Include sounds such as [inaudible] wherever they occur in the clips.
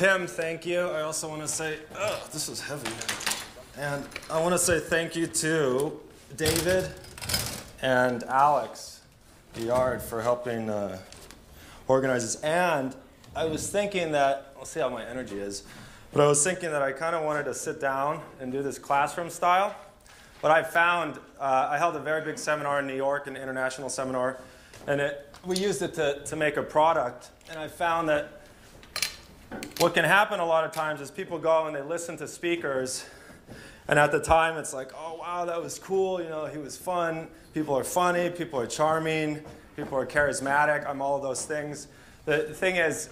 Pim, thank you. I also want to say, oh, this is heavy. And I want to say thank you to David and Alex Yard for helping uh, organize this. And I was thinking that, we'll see how my energy is, but I was thinking that I kind of wanted to sit down and do this classroom style. But I found, uh, I held a very big seminar in New York, an international seminar, and it, we used it to, to make a product. And I found that what can happen a lot of times is people go and they listen to speakers, and at the time it's like, oh wow, that was cool, you know, he was fun, people are funny, people are charming, people are charismatic, I'm all of those things. The, the thing is,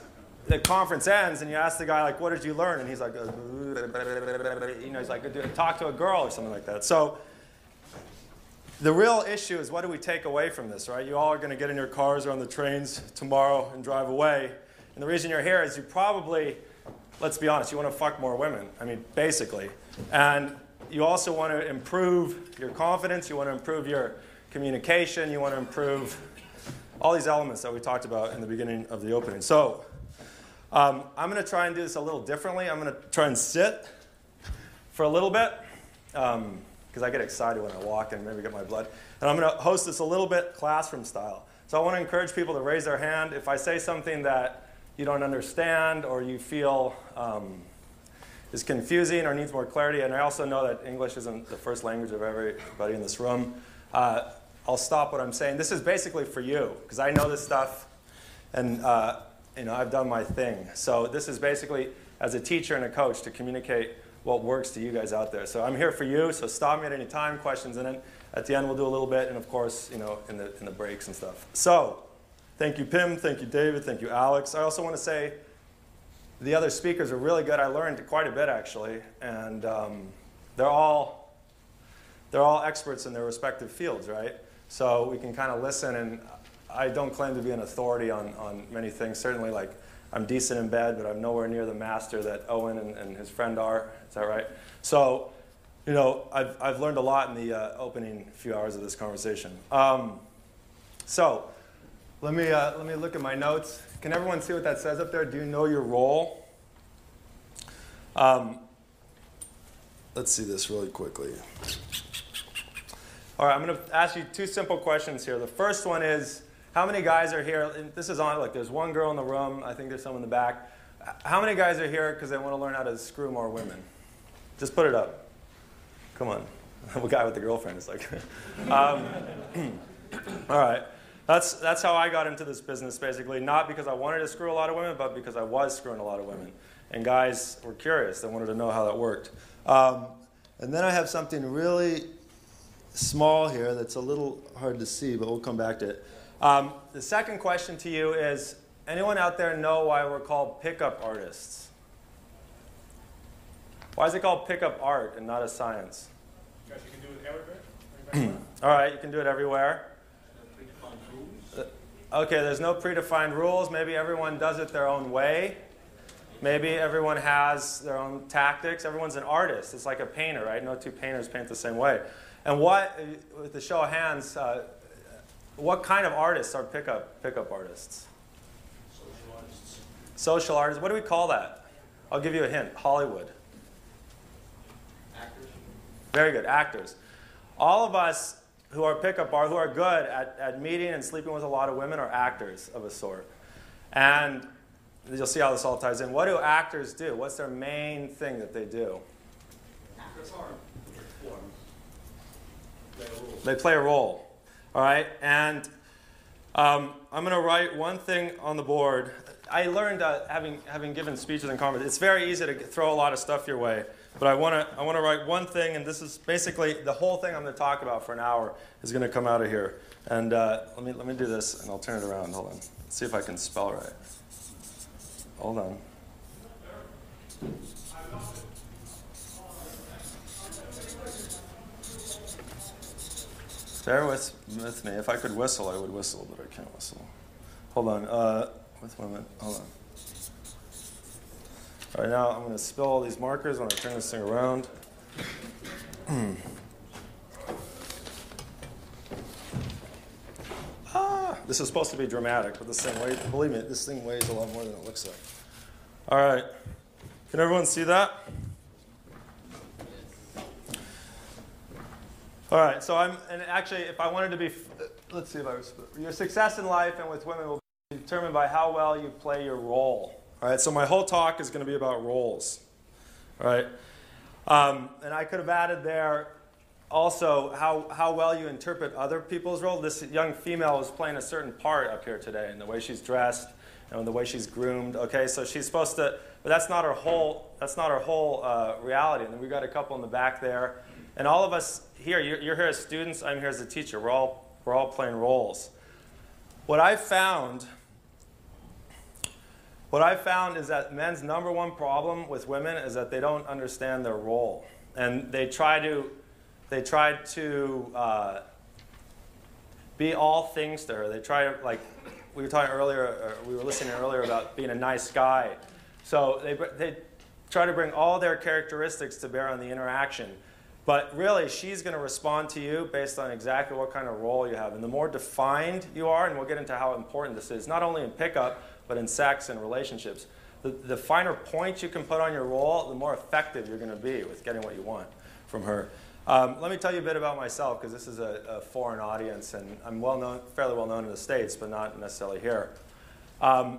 the conference ends and you ask the guy like, "What did you learn?" and he's like, uh, you know, he's like, "Talk to a girl" or something like that. So the real issue is what do we take away from this, right? You all are going to get in your cars or on the trains tomorrow and drive away. And the reason you're here is you probably, let's be honest, you want to fuck more women. I mean, basically. And you also want to improve your confidence. You want to improve your communication. You want to improve all these elements that we talked about in the beginning of the opening. So um, I'm going to try and do this a little differently. I'm going to try and sit for a little bit. Um, because I get excited when I walk and maybe get my blood. And I'm going to host this a little bit classroom style. So I want to encourage people to raise their hand. If I say something that you don't understand or you feel um, is confusing or needs more clarity, and I also know that English isn't the first language of everybody in this room, uh, I'll stop what I'm saying. This is basically for you because I know this stuff and uh, you know, I've done my thing. So this is basically as a teacher and a coach to communicate what works to you guys out there. So I'm here for you, so stop me at any time, questions, and then at the end we'll do a little bit, and of course, you know, in the, in the breaks and stuff. So thank you, Pim, thank you, David, thank you, Alex. I also want to say the other speakers are really good. I learned quite a bit, actually, and um, they're, all, they're all experts in their respective fields, right? So we can kind of listen, and I don't claim to be an authority on, on many things, certainly like I'm decent in bed, but I'm nowhere near the master that Owen and, and his friend are. Is that right? So, you know, I've, I've learned a lot in the uh, opening few hours of this conversation. Um, so, let me, uh, let me look at my notes. Can everyone see what that says up there? Do you know your role? Um, let's see this really quickly. All right, I'm going to ask you two simple questions here. The first one is how many guys are here? This is on, like, there's one girl in the room. I think there's some in the back. How many guys are here because they want to learn how to screw more women? Just put it up. Come on. [laughs] The guy with the girlfriend is like. [laughs] um, [clears throat] all right. That's, that's how I got into this business, basically. Not because I wanted to screw a lot of women, but because I was screwing a lot of women. And guys were curious. They wanted to know how that worked. Um, and then I have something really small here that's a little hard to see, but we'll come back to it. Um, the second question to you is, anyone out there know why we're called pickup artists? Why is it called pickup art and not a science? Because you can do it everywhere. [clears throat] All right, you can do it everywhere. Uh, okay, there's no predefined rules. Maybe everyone does it their own way. Maybe everyone has their own tactics. Everyone's an artist. It's like a painter, right? No two painters paint the same way. And what, with the show of hands, uh, what kind of artists are pickup pickup artists? Social artists. Social artists. What do we call that? I'll give you a hint. Hollywood. Actors. Very good. Actors. All of us who are pickup art, who are good at, at meeting and sleeping with a lot of women are actors of a sort. And you'll see how this all ties in. What do actors do? What's their main thing that they do? Perform. Play a role. They play a role. All right, and um, I'm going to write one thing on the board. I learned uh, having having given speeches and conferences, it's very easy to throw a lot of stuff your way. But I want to I want to write one thing, and this is basically the whole thing I'm going to talk about for an hour is going to come out of here. And uh, let me let me do this, and I'll turn it around. Hold on. Let's see if I can spell right. Hold on. Bear with, with me. If I could whistle, I would whistle, but I can't whistle. Hold on. Uh, with women. Hold on. All right, now I'm going to spill all these markers when I turn this thing around. [clears throat] ah, this is supposed to be dramatic, but this thing weighs, believe me, this thing weighs a lot more than it looks like. All right. Can everyone see that? All right, so I'm, and actually, if I wanted to be, let's see if I was, your success in life and with women will be determined by how well you play your role. All right, so my whole talk is going to be about roles. All right, um, and I could have added there also how, how well you interpret other people's role. This young female is playing a certain part up here today in the way she's dressed and the way she's groomed. Okay, so she's supposed to, but that's not her whole, that's not her whole uh, reality. And then we've got a couple in the back there. And all of us here, you're, you're here as students, I'm here as a teacher. We're all, we're all playing roles. What I found, what I found is that men's number one problem with women is that they don't understand their role. And they try to, they try to uh, be all things to her. They try to, like, we were talking earlier, we were listening earlier about being a nice guy. So they, they try to bring all their characteristics to bear on the interaction. But really, she's going to respond to you based on exactly what kind of role you have. And the more defined you are, and we'll get into how important this is, not only in pickup, but in sex and relationships, the, the finer points you can put on your role, the more effective you're going to be with getting what you want from her. Um, let me tell you a bit about myself, because this is a, a, foreign audience, and I'm well known, fairly well known in the States, but not necessarily here. Um,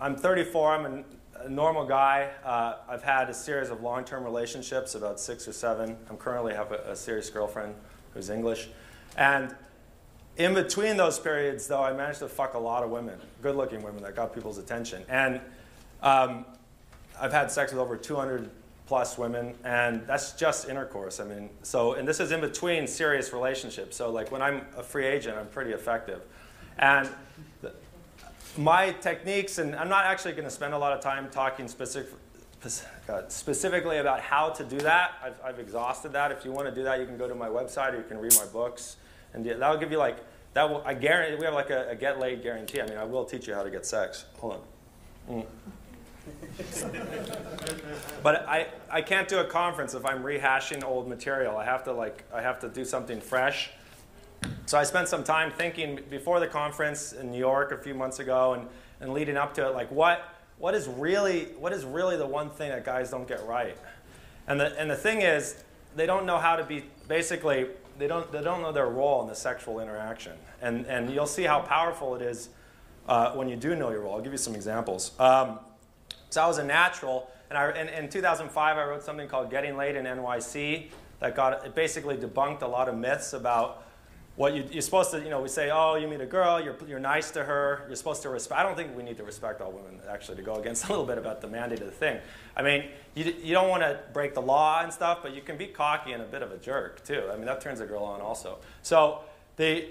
I'm 34. I'm an a normal guy. Uh, I've had a series of long-term relationships, about six or seven. I'm currently have a, a, serious girlfriend who's English, and in between those periods, though, I managed to fuck a lot of women, good-looking women that got people's attention, and um, I've had sex with over 200 plus women, and that's just intercourse. I mean, so and this is in between serious relationships. So like when I'm a free agent, I'm pretty effective, and. The, my techniques, and I'm not actually going to spend a lot of time talking specific, specifically about how to do that. I've, I've, exhausted that. If you want to do that, you can go to my website or you can read my books, and that will give you like that. Will I guarantee we have like a, a, get laid guarantee. I mean, I will teach you how to get sex. Hold on. Mm. [laughs] but I, I can't do a conference if I'm rehashing old material. I have to like I have to do something fresh. So I spent some time thinking before the conference in New York a few months ago and, and leading up to it, like what, what, is really, what is really the one thing that guys don't get right? And the, and the thing is, they don't know how to be, basically, they don't, they don't know their role in the sexual interaction. And, and you'll see how powerful it is uh, when you do know your role. I'll give you some examples. Um, so I was a natural, and I, in, in 2005 I wrote something called Getting Laid in NYC that got, it basically debunked a lot of myths about what you, are supposed to, you know, we say, oh, you meet a girl, you're, you're nice to her, you're supposed to respect. I don't think we need to respect all women, actually, to go against [laughs] a little bit about the mandate of the thing. I mean, you, you don't want to break the law and stuff, but you can be cocky and a bit of a jerk, too. I mean, that turns a girl on also. So, the,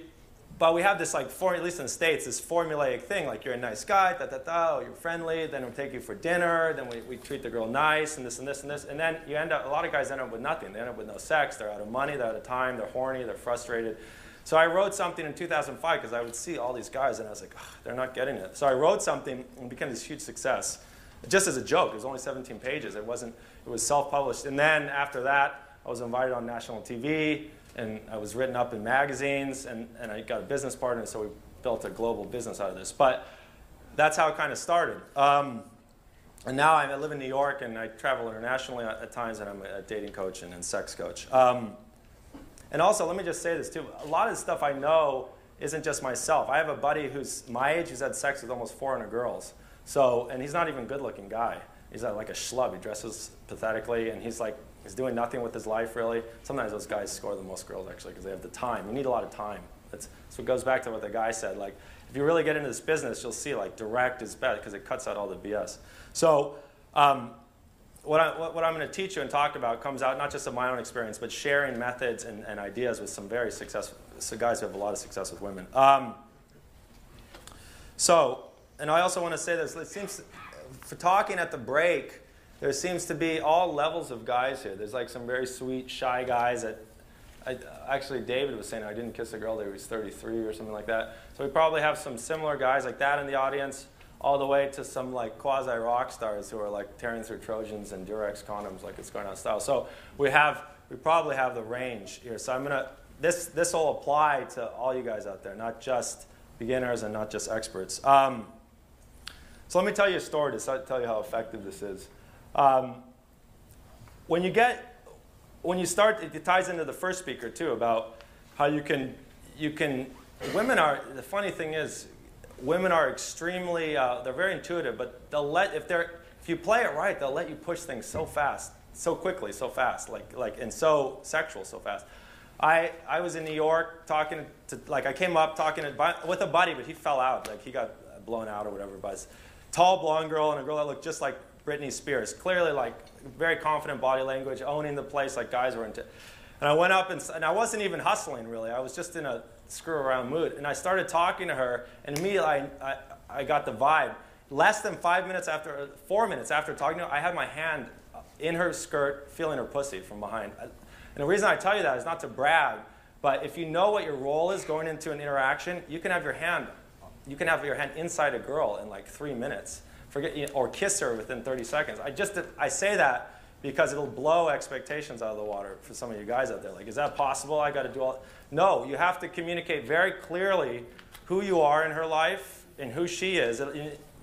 but we have this, like, for, at least in the States, this formulaic thing, like, you're a nice guy, da da da, oh, you're friendly, then we'll take you for dinner, then we, we treat the girl nice, and this and this and this. And then you end up, a lot of guys end up with nothing. They end up with no sex, they're out of money, they're out of time, they're horny, they're frustrated. So I wrote something in 2005 because I would see all these guys and I was like, they're not getting it. So I wrote something and became this huge success. Just as a joke, it was only 17 pages. It wasn't, it was self-published. And then after that, I was invited on national TV and I was written up in magazines and, and I got a business partner, so we built a global business out of this. But that's how it kind of started. Um, and now I live in New York and I travel internationally at times and I'm a dating coach and, and sex coach. Um, and also, let me just say this too. A lot of the stuff I know isn't just myself. I have a buddy who's my age who's had sex with almost 400 girls. So, and he's not even a good-looking guy. He's like a schlub. He dresses pathetically, and he's like he's doing nothing with his life really. Sometimes those guys score the most girls actually because they have the time. You need a lot of time. That's so it goes back to what the guy said. Like if you really get into this business, you'll see like direct is best because it cuts out all the BS. So. Um, what, I, what, I'm going to teach you and talk about comes out not just of my own experience, but sharing methods and, and ideas with some very successful so guys who have a lot of success with women. Um, so, and I also want to say this. It seems, for talking at the break, there seems to be all levels of guys here. There's like some very sweet, shy guys that, I, actually David was saying I didn't kiss a girl he was 33 or something like that. So we probably have some similar guys like that in the audience all the way to some like quasi rock stars who are like tearing through Trojans and Durex condoms like it's going out of style. So we have we probably have the range here. So I'm gonna this this will apply to all you guys out there, not just beginners and not just experts. Um, so let me tell you a story to tell you how effective this is. Um, when you get, when you start, it ties into the first speaker too about how you can, you can, women are, the funny thing is, women are extremely, uh, they're very intuitive, but they'll let, if they're, if you play it right, they'll let you push things so fast, so quickly, so fast, like, like, and so sexual, so fast. I, I was in New York talking to, like, I came up talking to, with a buddy, but he fell out, like, he got blown out or whatever. But tall blonde girl and a girl that looked just like Britney Spears, clearly like very confident body language, owning the place like guys were into. And I went up and, and I wasn't even hustling really. I was just in a screw around mood. And I started talking to her, and immediately I, I, I got the vibe. Less than five minutes after, four minutes after talking to her, I had my hand in her skirt, feeling her pussy from behind. And the reason I tell you that is not to brag, but if you know what your role is going into an interaction, you can have your hand you can have your hand inside a girl in like three minutes, forget, or kiss her within 30 seconds. I just I say that because it'll blow expectations out of the water for some of you guys out there. Like, is that possible? I got to do all. No, you have to communicate very clearly who you are in her life and who she is.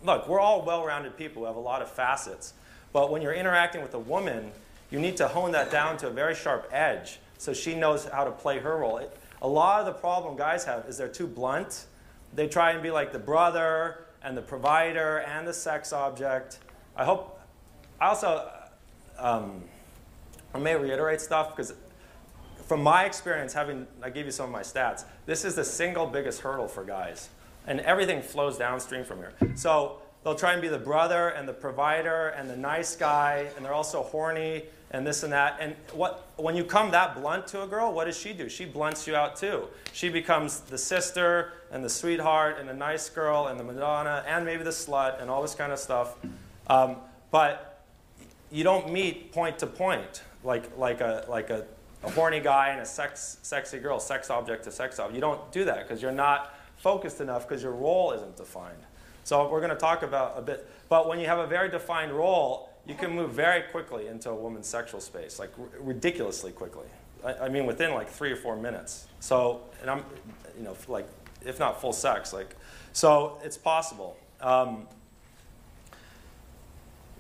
Look, we're all well-rounded people who have a lot of facets, but when you're interacting with a woman, you need to hone that down to a very sharp edge so she knows how to play her role. It, a lot of the problem guys have is they're too blunt they try and be like the brother and the provider and the sex object. I hope, I also, um, I may reiterate stuff because from my experience, having, I gave you some of my stats, this is the single biggest hurdle for guys. And everything flows downstream from here. So they'll try and be the brother and the provider and the nice guy, and they're also horny and this and that. And what, when you come that blunt to a girl, what does she do? She blunts you out too. She becomes the sister and the sweetheart and the nice girl and the Madonna and maybe the slut and all this kind of stuff. Um, but you don't meet point to point like, like, a, like a, a horny guy and a sex, sexy girl, sex object to sex object. You don't do that because you're not focused enough because your role isn't defined. So we're going to talk about a bit. But when you have a very defined role, you can move very quickly into a woman's sexual space, like ridiculously quickly. I, I, mean, within like three or four minutes. So, and I'm, you know, like, if not full sex, like, so it's possible. Um,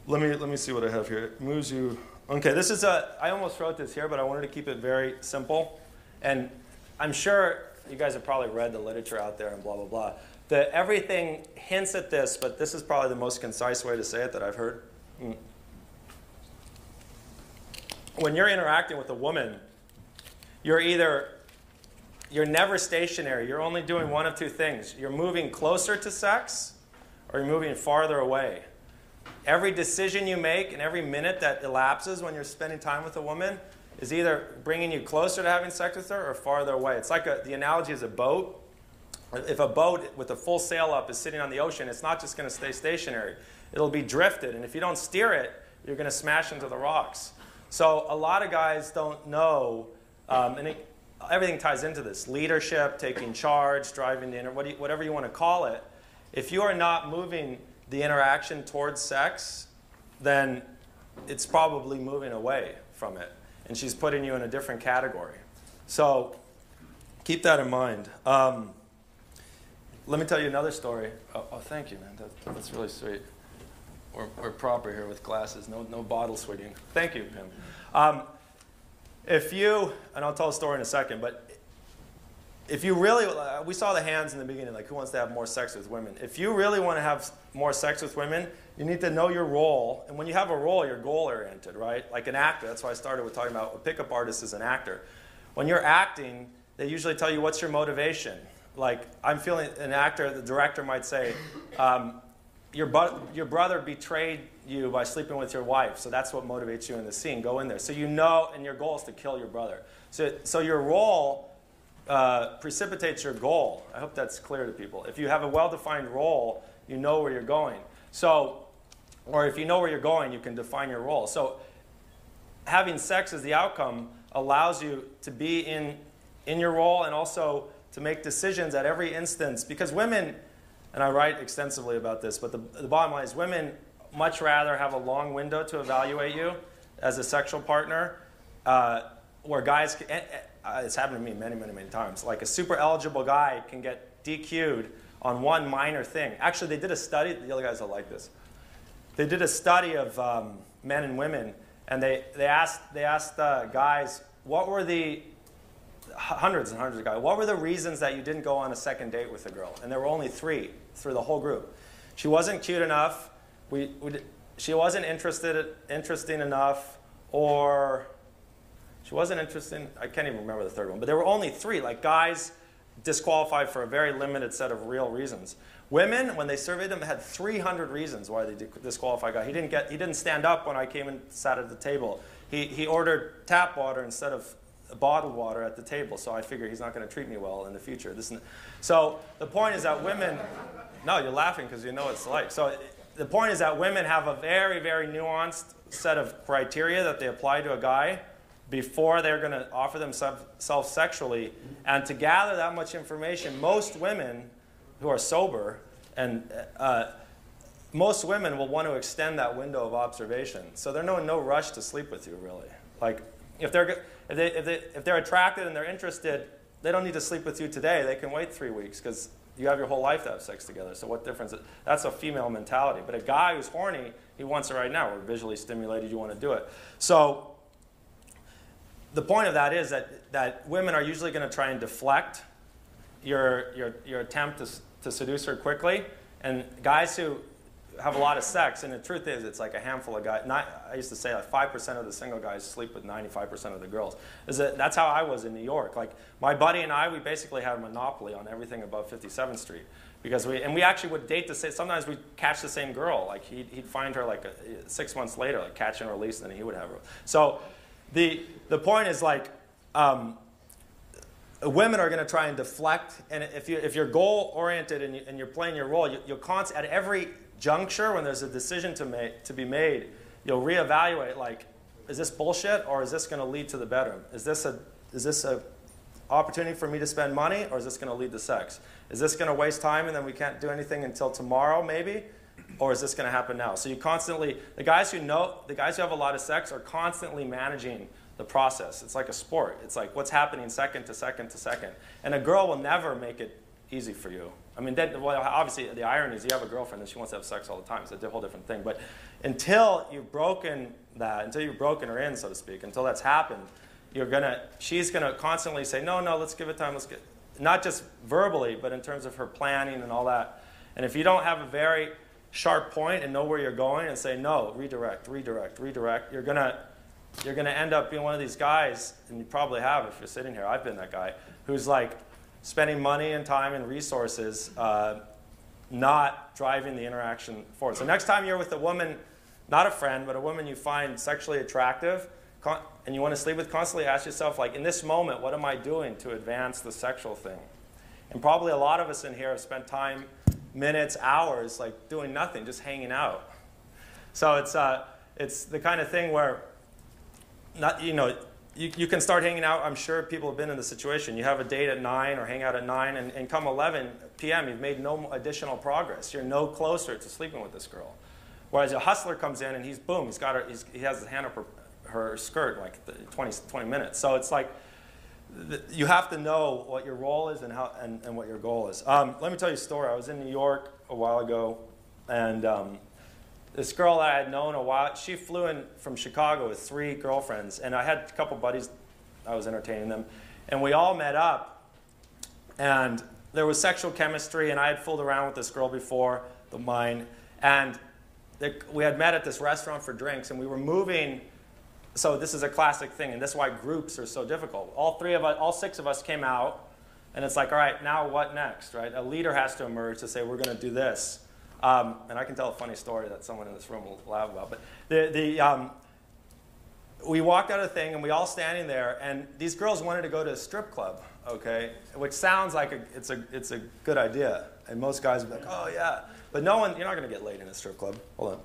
let me let me see what I have here. It moves you. Okay, this is a. I almost wrote this here, but I wanted to keep it very simple, and I'm sure you guys have probably read the literature out there and blah blah blah. The everything hints at this, but this is probably the most concise way to say it that I've heard. Mm when you're interacting with a woman, you're either you're never stationary. You're only doing one of two things. You're moving closer to sex or you're moving farther away. Every decision you make and every minute that elapses when you're spending time with a woman is either bringing you closer to having sex with her or farther away. It's like a, the analogy is a boat. If a boat with a full sail up is sitting on the ocean, it's not just going to stay stationary. It'll be drifted, and if you don't steer it, you're going to smash into the rocks. So a lot of guys don't know, um, and it, everything ties into this leadership, taking charge, driving the inner, whatever you want to call it. If you are not moving the interaction towards sex, then it's probably moving away from it. And she's putting you in a different category. So keep that in mind. Um, let me tell you another story. Oh, oh thank you, man. That, that's really sweet we're, we're proper here with glasses, no, no bottle swinging. Thank you, Pim. Um, if you, and I'll tell a story in a second, but if you really, we saw the hands in the beginning, like who wants to have more sex with women. If you really want to have more sex with women, you need to know your role. And when you have a role, you're goal oriented, right? Like an actor, that's why I started with talking about a pickup artist is an actor. When you're acting, they usually tell you what's your motivation. Like, I'm feeling an actor, the director might say, um, your, your brother betrayed you by sleeping with your wife, so that's what motivates you in the scene. Go in there. So you know, and your goal is to kill your brother. So, so your role uh, precipitates your goal. I hope that's clear to people. If you have a well defined role, you know where you're going. So, or if you know where you're going, you can define your role. So, having sex as the outcome allows you to be in, in your role and also to make decisions at every instance because women and I write extensively about this, but the, the bottom line is women much rather have a long window to evaluate you as a sexual partner, uh, where guys, uh, it's happened to me many, many, many times. Like a super eligible guy can get DQ'd on one minor thing. Actually, they did a study, the other guys will like this. They did a study of um, men and women, and they, they asked, they asked uh, guys, what were the hundreds and hundreds of guys. What were the reasons that you didn't go on a second date with a girl? And there were only three through the whole group. She wasn't cute enough. We, we, she wasn't interested, interesting enough, or she wasn't interesting. I can't even remember the third one. But there were only three. Like guys disqualified for a very limited set of real reasons. Women, when they surveyed them, had 300 reasons why they disqualified a guy. He didn't get. He didn't stand up when I came and sat at the table. He, he ordered tap water instead of bottled water at the table, so I figure he's not going to treat me well in the future. This, so the point is that women, no, you're laughing because you know it's like. So the point is that women have a very, very nuanced set of criteria that they apply to a guy before they're going to offer themselves sexually. And to gather that much information, most women who are sober and uh, most women will want to extend that window of observation. So they're no, no rush to sleep with you, really. Like, if they're, if, they, if, they, if they're attracted and they're interested, they don't need to sleep with you today. They can wait three weeks because you have your whole life to have sex together. So what difference? That's a female mentality. But a guy who's horny, he wants it right now. We're visually stimulated. You want to do it. So the point of that is that, that women are usually going to try and deflect your, your, your attempt to, to seduce her quickly. And guys who have a lot of sex, and the truth is, it's like a handful of guys. Not, I used to say like five percent of the single guys sleep with ninety-five percent of the girls. Is that that's how I was in New York. Like my buddy and I, we basically had a monopoly on everything above 57th Street because we and we actually would date the same. Sometimes we'd catch the same girl. Like he'd, he'd find her like a, six months later, like catch and release, and then he would have her. So the the point is like. Um, women are going to try and deflect, and if, you, if you're goal oriented and, you, are playing your role, you, will const- at every juncture, when there's a decision to, make, to be made, you'll reevaluate like, is this bullshit or is this going to lead to the bedroom? Is this a, is this a opportunity for me to spend money or is this going to lead to sex? Is this going to waste time and then we can't do anything until tomorrow maybe? Or is this going to happen now? So you constantly, the guys who know, the guys who have a lot of sex are constantly managing the process. It's like a sport. It's like what's happening second to second to second. And a girl will never make it easy for you. I mean, then, well, obviously, the irony is you have a girlfriend and she wants to have sex all the time. It's a whole different thing. But until you've broken that, until you've broken her in, so to speak, until that's happened, you're gonna, she's gonna constantly say, no, no, let's give it time. Let's get, not just verbally, but in terms of her planning and all that. And if you don't have a very sharp point and know where you're going and say, no, redirect, redirect, redirect, you're gonna, you're gonna end up being one of these guys, and you probably have if you're sitting here. I've been that guy who's like, spending money and time and resources uh, not driving the interaction forward. So next time you're with a woman, not a friend, but a woman you find sexually attractive, and you want to sleep with, constantly ask yourself, like, in this moment, what am I doing to advance the sexual thing? And probably a lot of us in here have spent time, minutes, hours, like doing nothing, just hanging out. So it's, uh, it's the kind of thing where, not, you know, you, you can start hanging out. I'm sure people have been in the situation. You have a date at 9 or hang out at 9, and, and come 11 p.m., you've made no additional progress. You're no closer to sleeping with this girl. Whereas a hustler comes in and he's, boom, he's got her, he's, he has his hand up her, her skirt like 20, 20 minutes. So it's like you have to know what your role is and, how, and, and what your goal is. Um, let me tell you a story. I was in New York a while ago, and um, this girl that I had known a while, she flew in from Chicago with three girlfriends, and I had a couple buddies, I was entertaining them, and we all met up, and there was sexual chemistry, and I had fooled around with this girl before, the mine, and we had met at this restaurant for drinks, and we were moving. So this is a classic thing, and this is why groups are so difficult. All three of us, all six of us came out, and it's like, all right, now what next, right? A leader has to emerge to say, we're going to do this. Um, and I can tell a funny story that someone in this room will laugh about. But the, the, um, we walked out of the thing and we all standing there, and these girls wanted to go to a strip club, okay? Which sounds like a, it's, a, it's a good idea. And most guys would be like, oh, yeah. But no one, you're not going to get laid in a strip club. Hold on.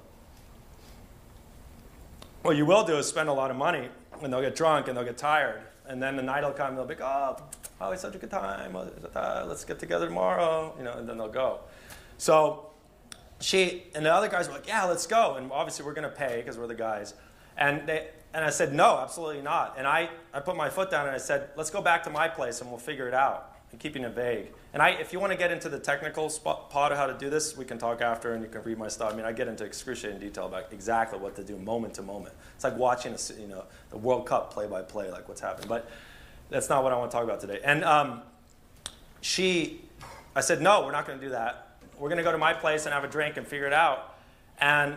What you will do is spend a lot of money, and they'll get drunk and they'll get tired. And then the night will come, and they'll be like, oh, oh, it's such a good time. Oh, let's get together tomorrow, you know, and then they'll go. So she and the other guys were like, yeah, let's go. And obviously we're going to pay because we're the guys. And, they, and I said, no, absolutely not. And I, I put my foot down and I said, let's go back to my place and we'll figure it out. and keeping it vague. And I, if you want to get into the technical spot, part of how to do this, we can talk after and you can read my stuff. I mean, I get into excruciating detail about exactly what to do moment to moment. It's like watching a, you know, the World Cup play by play, like what's happening. But that's not what I want to talk about today. And um, she, I said, no, we're not going to do that. We're going to go to my place and have a drink and figure it out. And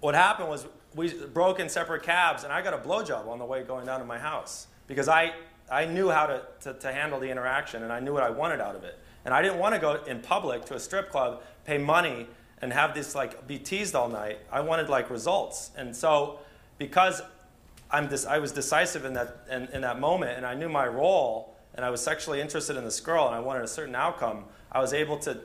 what happened was we broke in separate cabs, and I got a blowjob on the way going down to my house because I, I knew how to, to, to handle the interaction and I knew what I wanted out of it. And I didn't want to go in public to a strip club, pay money, and have this like be teased all night. I wanted like results. And so because I'm dis- I was decisive in that, in, in that moment and I knew my role and I was sexually interested in this girl and I wanted a certain outcome, I was able to,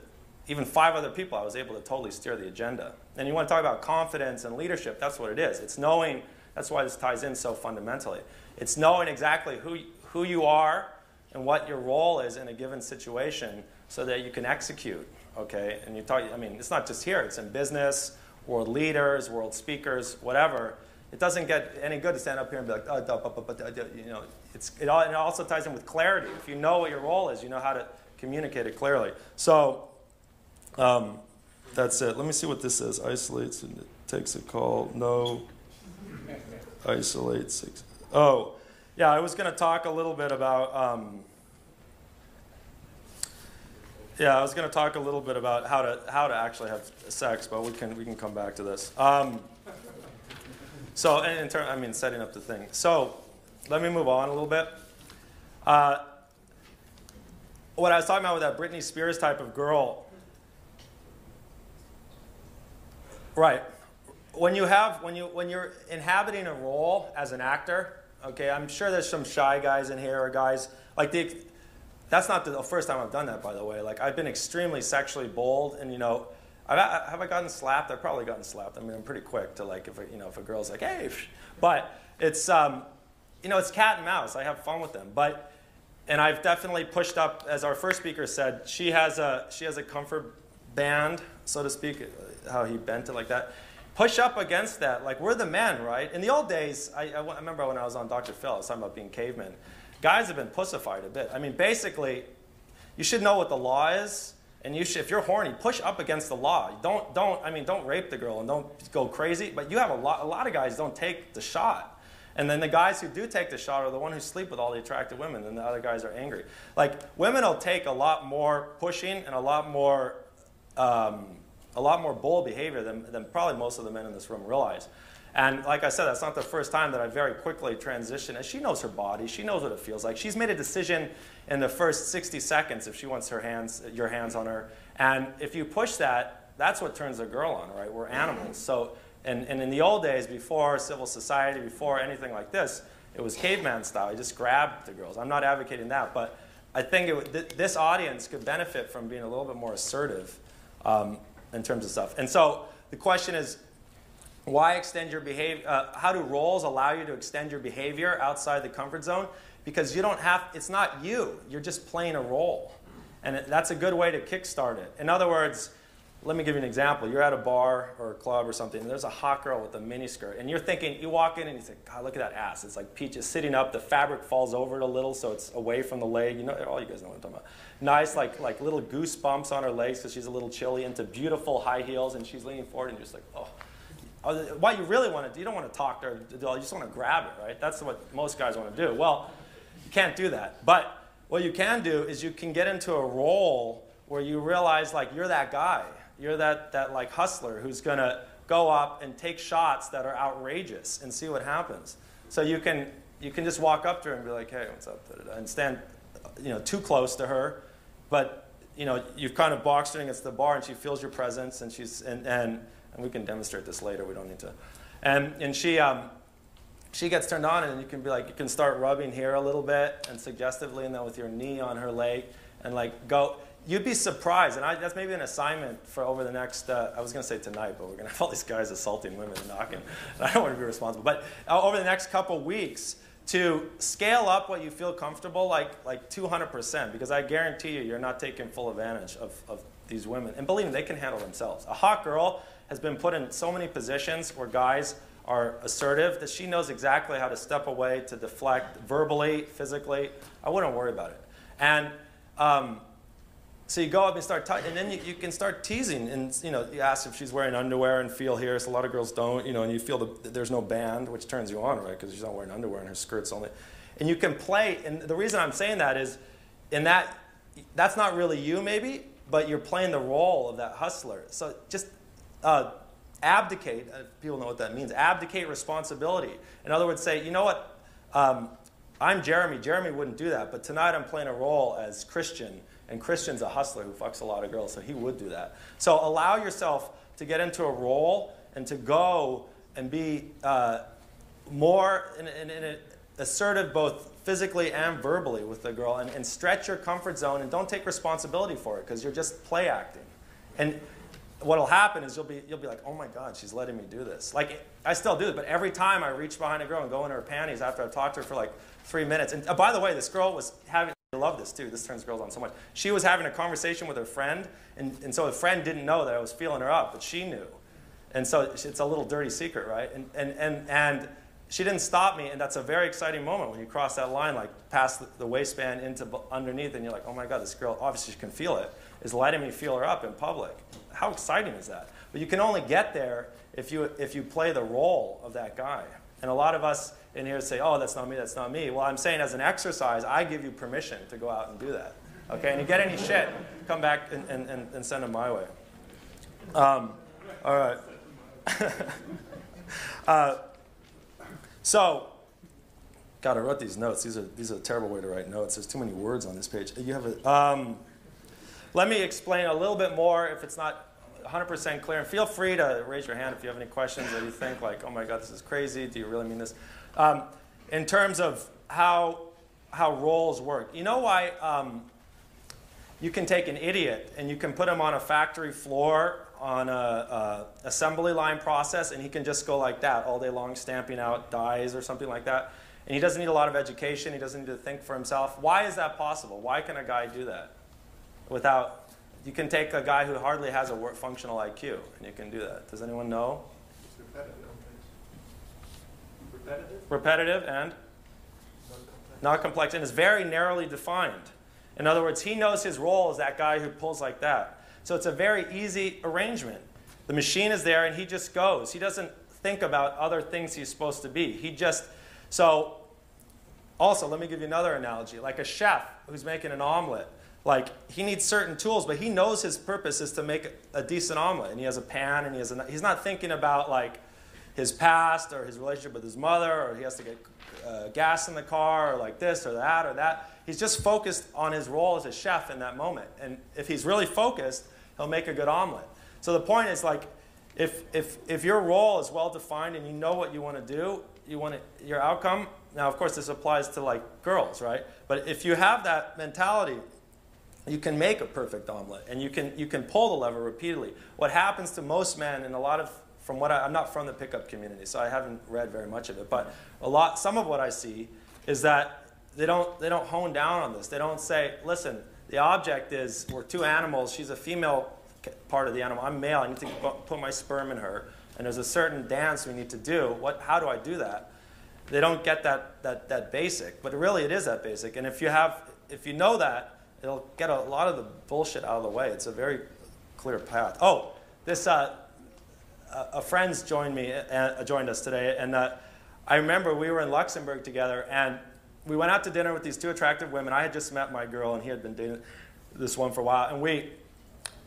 even five other people, I was able to totally steer the agenda. And you want to talk about confidence and leadership, that's what it is. It's knowing, that's why this ties in so fundamentally. It's knowing exactly who, who you are and what your role is in a given situation so that you can execute, okay? And you talk, I mean, it's not just here, it's in business, world leaders, world speakers, whatever. It doesn't get any good to stand up here and be like, oh, duh, duh, duh, duh, duh," you know, it's, it, all, it also ties in with clarity. If you know what your role is, you know how to communicate it clearly. So um, that's it. Let me see what this says. Isolates and takes a call. No. Isolates. Oh, yeah, I was going to talk a little bit about. Um, yeah, I was going to talk a little bit about how to how to actually have sex, but we can we can come back to this. Um, so, in turn, I mean, setting up the thing. So, let me move on a little bit. Uh, what I was talking about with that Britney Spears type of girl. Right. When you have when you when you're inhabiting a role as an actor, okay, I'm sure there's some shy guys in here or guys like the that's not the first time I've done that, by the way. Like I've been extremely sexually bold, and you know, I've, have I gotten slapped? I've probably gotten slapped. I mean, I'm pretty quick to like if a, you know if a girl's like, hey, but it's um, you know it's cat and mouse. I have fun with them, but and I've definitely pushed up, as our first speaker said, she has a she has a comfort band, so to speak, how he bent it like that. Push up against that, like we're the men, right? In the old days, I, I remember when I was on Dr. Phil, I was talking about being cavemen. Guys have been pussified a bit. I mean, basically, you should know what the law is, and you should, if you're horny, push up against the law. Don't, don't, I mean, don't rape the girl and don't go crazy. But you have a lot, a lot of guys don't take the shot. And then the guys who do take the shot are the one who sleep with all the attractive women, and the other guys are angry. Like women will take a lot more pushing and a lot more, um, a lot more bold behavior than, than probably most of the men in this room realize. And like I said, that's not the first time that I very quickly transitioned. And she knows her body. She knows what it feels like. She's made a decision in the first 60 seconds if she wants her hands, your hands on her. And if you push that, that's what turns a girl on, right? We're animals. So, and, and in the old days, before civil society, before anything like this, it was caveman style. You just grabbed the girls. I'm not advocating that, but I think it, th- this audience could benefit from being a little bit more assertive um, in terms of stuff. And so the question is, why extend your behavior? Uh, how do roles allow you to extend your behavior outside the comfort zone? Because you don't have, it's not you, you're just playing a role. And it, that's a good way to kickstart it. In other words, let me give you an example. You're at a bar or a club or something, and there's a hot girl with a miniskirt, and you're thinking, you walk in and you say, God, look at that ass. It's like peaches sitting up, the fabric falls over it a little so it's away from the leg. You know, all you guys know what I'm talking about. Nice, like, like little goosebumps on her legs because she's a little chilly, into beautiful high heels, and she's leaning forward, and you're just like, oh. oh what you really want to do, you don't want to talk to her, you just want to grab it, right? That's what most guys want to do. Well, you can't do that. But what you can do is you can get into a role where you realize like you're that guy. You're that, that like hustler who's going to go up and take shots that are outrageous and see what happens. So you can, you can just walk up to her and be like, hey, what's up? And stand you know, too close to her. But you know, you've kind of boxed her against the bar and she feels your presence and she's, and, and and we can demonstrate this later. We don't need to. And, and she, um, she gets turned on, and you can be like, you can start rubbing here a little bit and suggestively, and then with your knee on her leg, and like go. You'd be surprised, and I, that's maybe an assignment for over the next. Uh, I was going to say tonight, but we're going [laughs] to have all these guys assaulting women and knocking. And I don't want to be responsible, but uh, over the next couple weeks, to scale up what you feel comfortable, like like 200%, because I guarantee you, you're not taking full advantage of, of these women. And believe me, they can handle themselves. A hot girl has been put in so many positions where guys are assertive that she knows exactly how to step away to deflect verbally, physically. I wouldn't worry about it. And um, so you go up and start, t- and then you, you can start teasing, and you know, you ask if she's wearing underwear and feel here. So a lot of girls don't, you know, and you feel the, there's no band, which turns you on, right? Because she's not wearing underwear and her skirt's only. And you can play, and the reason I'm saying that is, in that, that's not really you, maybe, but you're playing the role of that hustler. So just uh, abdicate. Uh, people know what that means. Abdicate responsibility. In other words, say, you know what? Um, I'm Jeremy. Jeremy wouldn't do that, but tonight I'm playing a role as Christian and Christian's a hustler who fucks a lot of girls, so he would do that. So allow yourself to get into a role and to go and be uh, more in, in, in assertive both physically and verbally with the girl and, and stretch your comfort zone and don't take responsibility for it because you're just play acting. And what'll happen is you'll be, you'll be like, oh my God, she's letting me do this. Like, I still do it, but every time I reach behind a girl and go in her panties after I've talked to her for like three minutes. And uh, by the way, this girl was having I love this too. This turns girls on so much. She was having a conversation with her friend, and, and so the friend didn't know that I was feeling her up, but she knew. And so it's a little dirty secret, right? And, and, and, and she didn't stop me, and that's a very exciting moment when you cross that line, like past the, waistband into underneath, and you're like, oh my God, this girl, obviously she can feel it, is letting me feel her up in public. How exciting is that? But you can only get there if you, if you play the role of that guy. And a lot of us, in here say, oh, that's not me, that's not me. Well, I'm saying as an exercise, I give you permission to go out and do that. Okay, and you get any shit, come back and, and, and send them my way. Um, all right. [laughs] uh, so, God, I wrote these notes. These are, these are a terrible way to write notes. There's too many words on this page. You have a, um, let me explain a little bit more if it's not 100% clear. And feel free to raise your hand if you have any questions or you think like, oh my God, this is crazy. Do you really mean this? Um, in terms of how, how roles work. You know why um, you can take an idiot and you can put him on a factory floor on a, assembly line process and he can just go like that all day long stamping out dies or something like that. And he doesn't need a lot of education. He doesn't need to think for himself. Why is that possible? Why can a guy do that without you can take a guy who hardly has a functional IQ and you can do that. Does anyone know? Repetitive? Repetitive and not complex, and is very narrowly defined. In other words, he knows his role as that guy who pulls like that. So it's a very easy arrangement. The machine is there and he just goes. He doesn't think about other things he's supposed to be. He just, so also, let me give you another analogy. Like a chef who's making an omelet. Like he needs certain tools, but he knows his purpose is to make a decent omelet. And he has a pan and he has a, he's not thinking about like, his past or his relationship with his mother or he has to get uh, gas in the car or like this or that or that. He's just focused on his role as a chef in that moment. And if he's really focused, he'll make a good omelet. So the point is like, if, if, if your role is well defined and you know what you want to do, you want to, your outcome. Now, of course, this applies to like girls, right? But if you have that mentality, you can make a perfect omelet and you can, you can pull the lever repeatedly. What happens to most men in a lot of from what I, am not from the pickup community, so I haven't read very much of it. But a lot, some of what I see is that they don't they don't hone down on this. They don't say, listen, the object is we're two animals. She's a female part of the animal. I'm male. I need to put my sperm in her, and there's a certain dance we need to do. What? How do I do that? They don't get that that that basic, but really it is that basic. And if you have if you know that, it'll get a lot of the bullshit out of the way. It's a very clear path. Oh, this. Uh, a friend's joined me, uh, joined us today, and uh, I remember we were in Luxembourg together, and we went out to dinner with these two attractive women. I had just met my girl, and he had been dating this one for a while, and we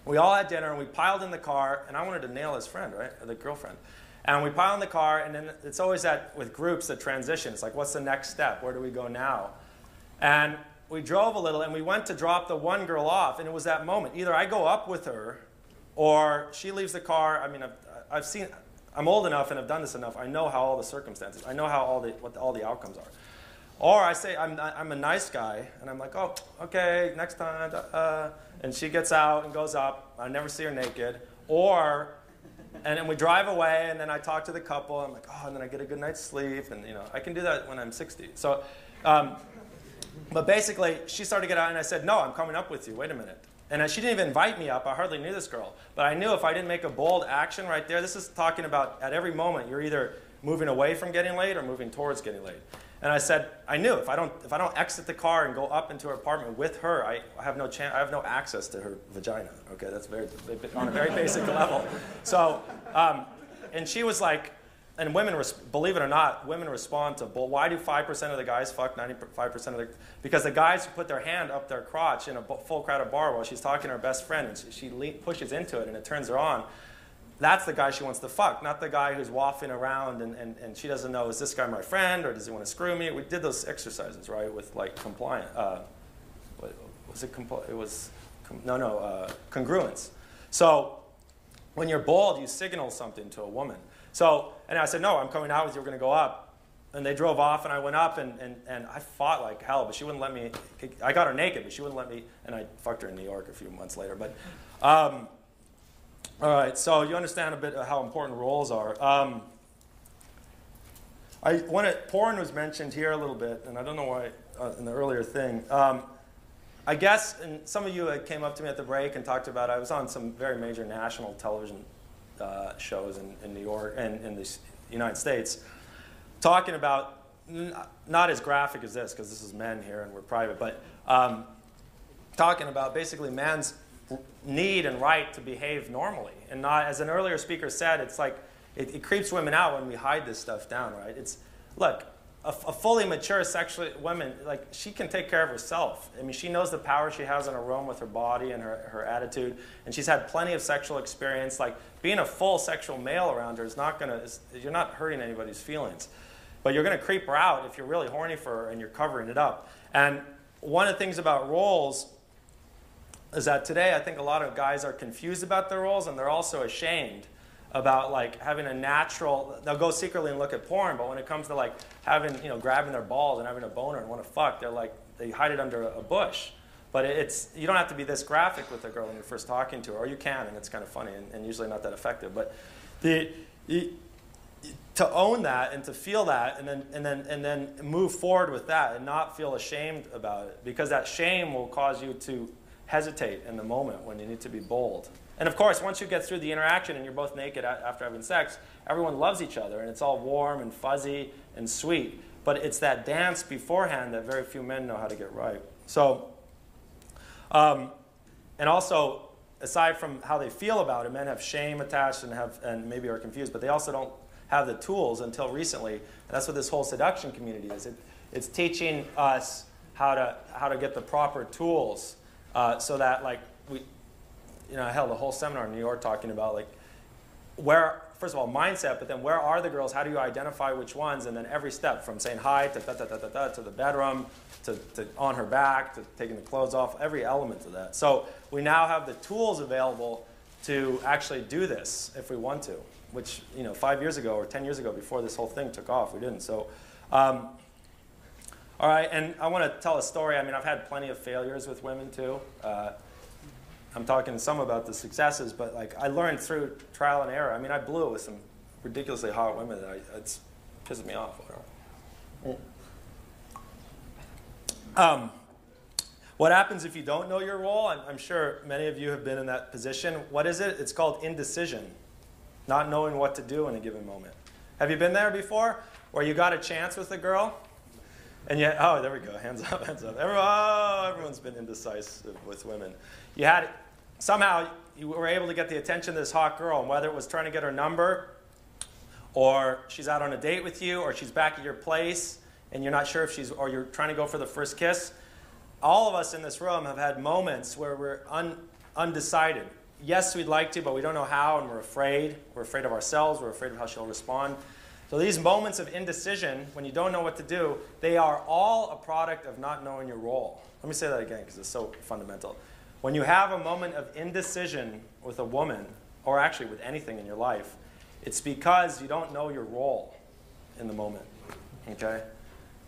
we all had dinner, and we piled in the car, and I wanted to nail his friend, right, or the girlfriend. And we pile in the car, and then it's always that with groups, the transition. It's like, what's the next step? Where do we go now? And we drove a little, and we went to drop the one girl off, and it was that moment. Either I go up with her, or she leaves the car. I mean, I've, I've seen, I'm old enough and I've done this enough. I know how all the circumstances, I know how all the, what the, all the outcomes are. Or I say, I'm, I'm a nice guy, and I'm like, oh, okay, next time. Uh, and she gets out and goes up. I never see her naked. Or, and then we drive away, and then I talk to the couple. I'm like, oh, and then I get a good night's sleep. And, you know, I can do that when I'm 60. So, um, but basically, she started to get out, and I said, no, I'm coming up with you. Wait a minute. And she didn't even invite me up. I hardly knew this girl. But I knew if I didn't make a bold action right there, this is talking about at every moment, you're either moving away from getting laid or moving towards getting laid. And I said, I knew if I don't if I don't exit the car and go up into her apartment with her, I have no chance. I have no access to her vagina. Okay, that's very on a very [laughs] basic level. So, um, and she was like, and women, res- believe it or not, women respond to, well, why do 5% of the guys fuck 95% of the, because the guys who put their hand up their crotch in a full crowded bar while she's talking to her best friend and she, she pushes into it and it turns her on, that's the guy she wants to fuck, not the guy who's waffling around and, and, and she doesn't know, is this guy my friend or does he want to screw me? We did those exercises, right, with like compliant, uh, was it, compl- it was, com- no, no, uh, congruence. So when you're bald, you signal something to a woman. So, and I said, no, I'm coming out with you, we're going to go up. And they drove off, and I went up, and, and, and I fought like hell, but she wouldn't let me. I got her naked, but she wouldn't let me, and I fucked her in New York a few months later. But, um, all right, so you understand a bit how important roles are. Um, I when it, porn was mentioned here a little bit, and I don't know why uh, in the earlier thing. Um, I guess, and some of you came up to me at the break and talked about. I was on some very major national television uh, shows in, in, New York and in the United States, talking about not as graphic as this because this is men here and we're private, but um, talking about basically man's need and right to behave normally and not, as an earlier speaker said, it's like it, it creeps women out when we hide this stuff down, right? It's look, a, a, fully mature sexually woman, like she can take care of herself. I mean, she knows the power she has in her room with her body and her, her attitude, and she's had plenty of sexual experience. Like being a full sexual male around her is not gonna, you're not hurting anybody's feelings. But you're gonna creep her out if you're really horny for her and you're covering it up. And one of the things about roles is that today I think a lot of guys are confused about their roles and they're also ashamed about like having a natural they'll go secretly and look at porn but when it comes to like having you know grabbing their balls and having a boner and want to fuck they're like they hide it under a bush. But it's you don't have to be this graphic with a girl when you're first talking to her or you can and it's kind of funny and, and usually not that effective but the you, to own that and to feel that and then and then and then move forward with that and not feel ashamed about it because that shame will cause you to hesitate in the moment when you need to be bold and of course, once you get through the interaction and you're both naked after having sex, everyone loves each other and it's all warm and fuzzy and sweet. But it's that dance beforehand that very few men know how to get right. So, um, and also, aside from how they feel about it, men have shame attached and, have, and maybe are confused, but they also don't have the tools until recently. And that's what this whole seduction community is. It, it's teaching us how to, how to get the proper tools uh, so that, like, we, you know, I held a whole seminar in New York talking about like where, first of all, mindset, but then where are the girls? How do you identify which ones? And then every step from saying hi to da, da, da, da, da, to the bedroom, to, to on her back, to taking the clothes off, every element of that. So we now have the tools available to actually do this if we want to, which, you know, five years ago or 10 years ago before this whole thing took off, we didn't. So, um, all right, and I want to tell a story. I mean, I've had plenty of failures with women too. Uh, I'm talking some about the successes, but like I learned through trial and error. I mean, I blew it with some ridiculously hot women that I, it's pisses me off. Um, what happens if you don't know your role? I'm, I'm, sure many of you have been in that position. What is it? It's called indecision, not knowing what to do in a given moment. Have you been there before, where you got a chance with a girl, and yet, oh, there we go, hands up, hands up. Everyone, oh, everyone's been indecisive with women. You had somehow you were able to get the attention of this hot girl, and whether it was trying to get her number, or she's out on a date with you, or she's back at your place, and you're not sure if she's, or you're trying to go for the first kiss. All of us in this room have had moments where we're un, undecided. Yes, we'd like to, but we don't know how, and we're afraid. We're afraid of ourselves. We're afraid of how she'll respond. So these moments of indecision, when you don't know what to do, they are all a product of not knowing your role. Let me say that again because it's so fundamental. When you have a moment of indecision with a woman, or actually with anything in your life, it's because you don't know your role in the moment. Okay?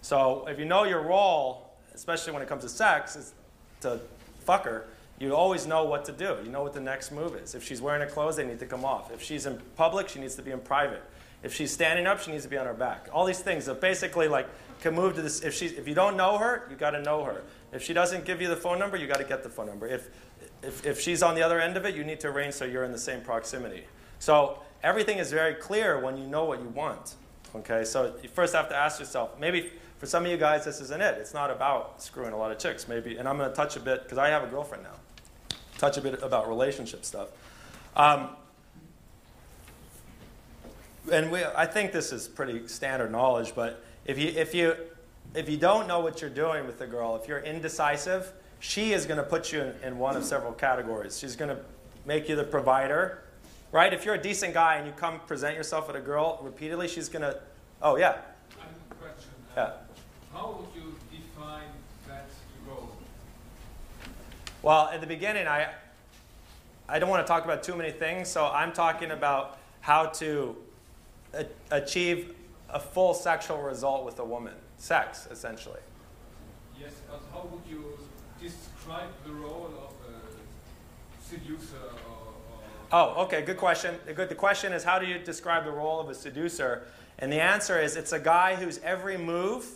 So if you know your role, especially when it comes to sex, is to fuck her, you always know what to do. You know what the next move is. If she's wearing her clothes, they need to come off. If she's in public, she needs to be in private. If she's standing up, she needs to be on her back. All these things that basically like can move to this. If she, if you don't know her, you got to know her. If she doesn't give you the phone number, you got to get the phone number. If, if, if she's on the other end of it, you need to arrange so you're in the same proximity. So everything is very clear when you know what you want. Okay, so you first have to ask yourself. Maybe for some of you guys, this isn't it. It's not about screwing a lot of chicks. Maybe, and I'm going to touch a bit because I have a girlfriend now. Touch a bit about relationship stuff. Um, and we, I think this is pretty standard knowledge, but if you, if, you, if you don't know what you're doing with the girl, if you're indecisive, she is going to put you in, in one of several categories. She's going to make you the provider, right? If you're a decent guy and you come present yourself with a girl repeatedly, she's going to, oh, yeah. I have a question. Yeah. How would you define that goal? Well, at the beginning, I, I don't want to talk about too many things, so I'm talking about how to a- achieve a full sexual result with a woman, sex, essentially. Yes, but how would you describe the role of a seducer or, or Oh, okay, good question. The good- the question is how do you describe the role of a seducer? And the answer is it's a guy whose every move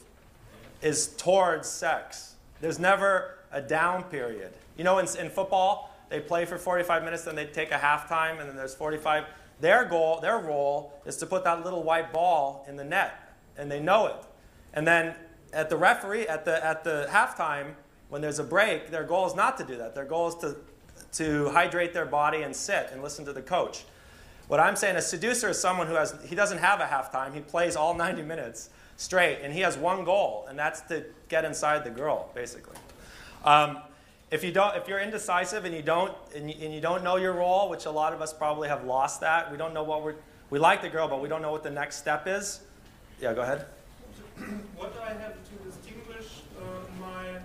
is towards sex. There's never a down period. You know, in, in football, they play for 45 minutes, then they take a halftime, and then there's 45. Their goal, their role is to put that little white ball in the net, and they know it. And then at the referee, at the, at the halftime, when there's a break, their goal is not to do that. Their goal is to, to hydrate their body and sit and listen to the coach. What I'm saying, a seducer is someone who has, he doesn't have a halftime. He plays all [laughs] 90 minutes straight, and he has one goal, and that's to get inside the girl, basically. Um, if you don't, if you're indecisive and you don't, and you, and you don't know your role, which a lot of us probably have lost that, we don't know what we're, we like the girl, but we don't know what the next step is. Yeah, go ahead. What I have to distinguish uh, my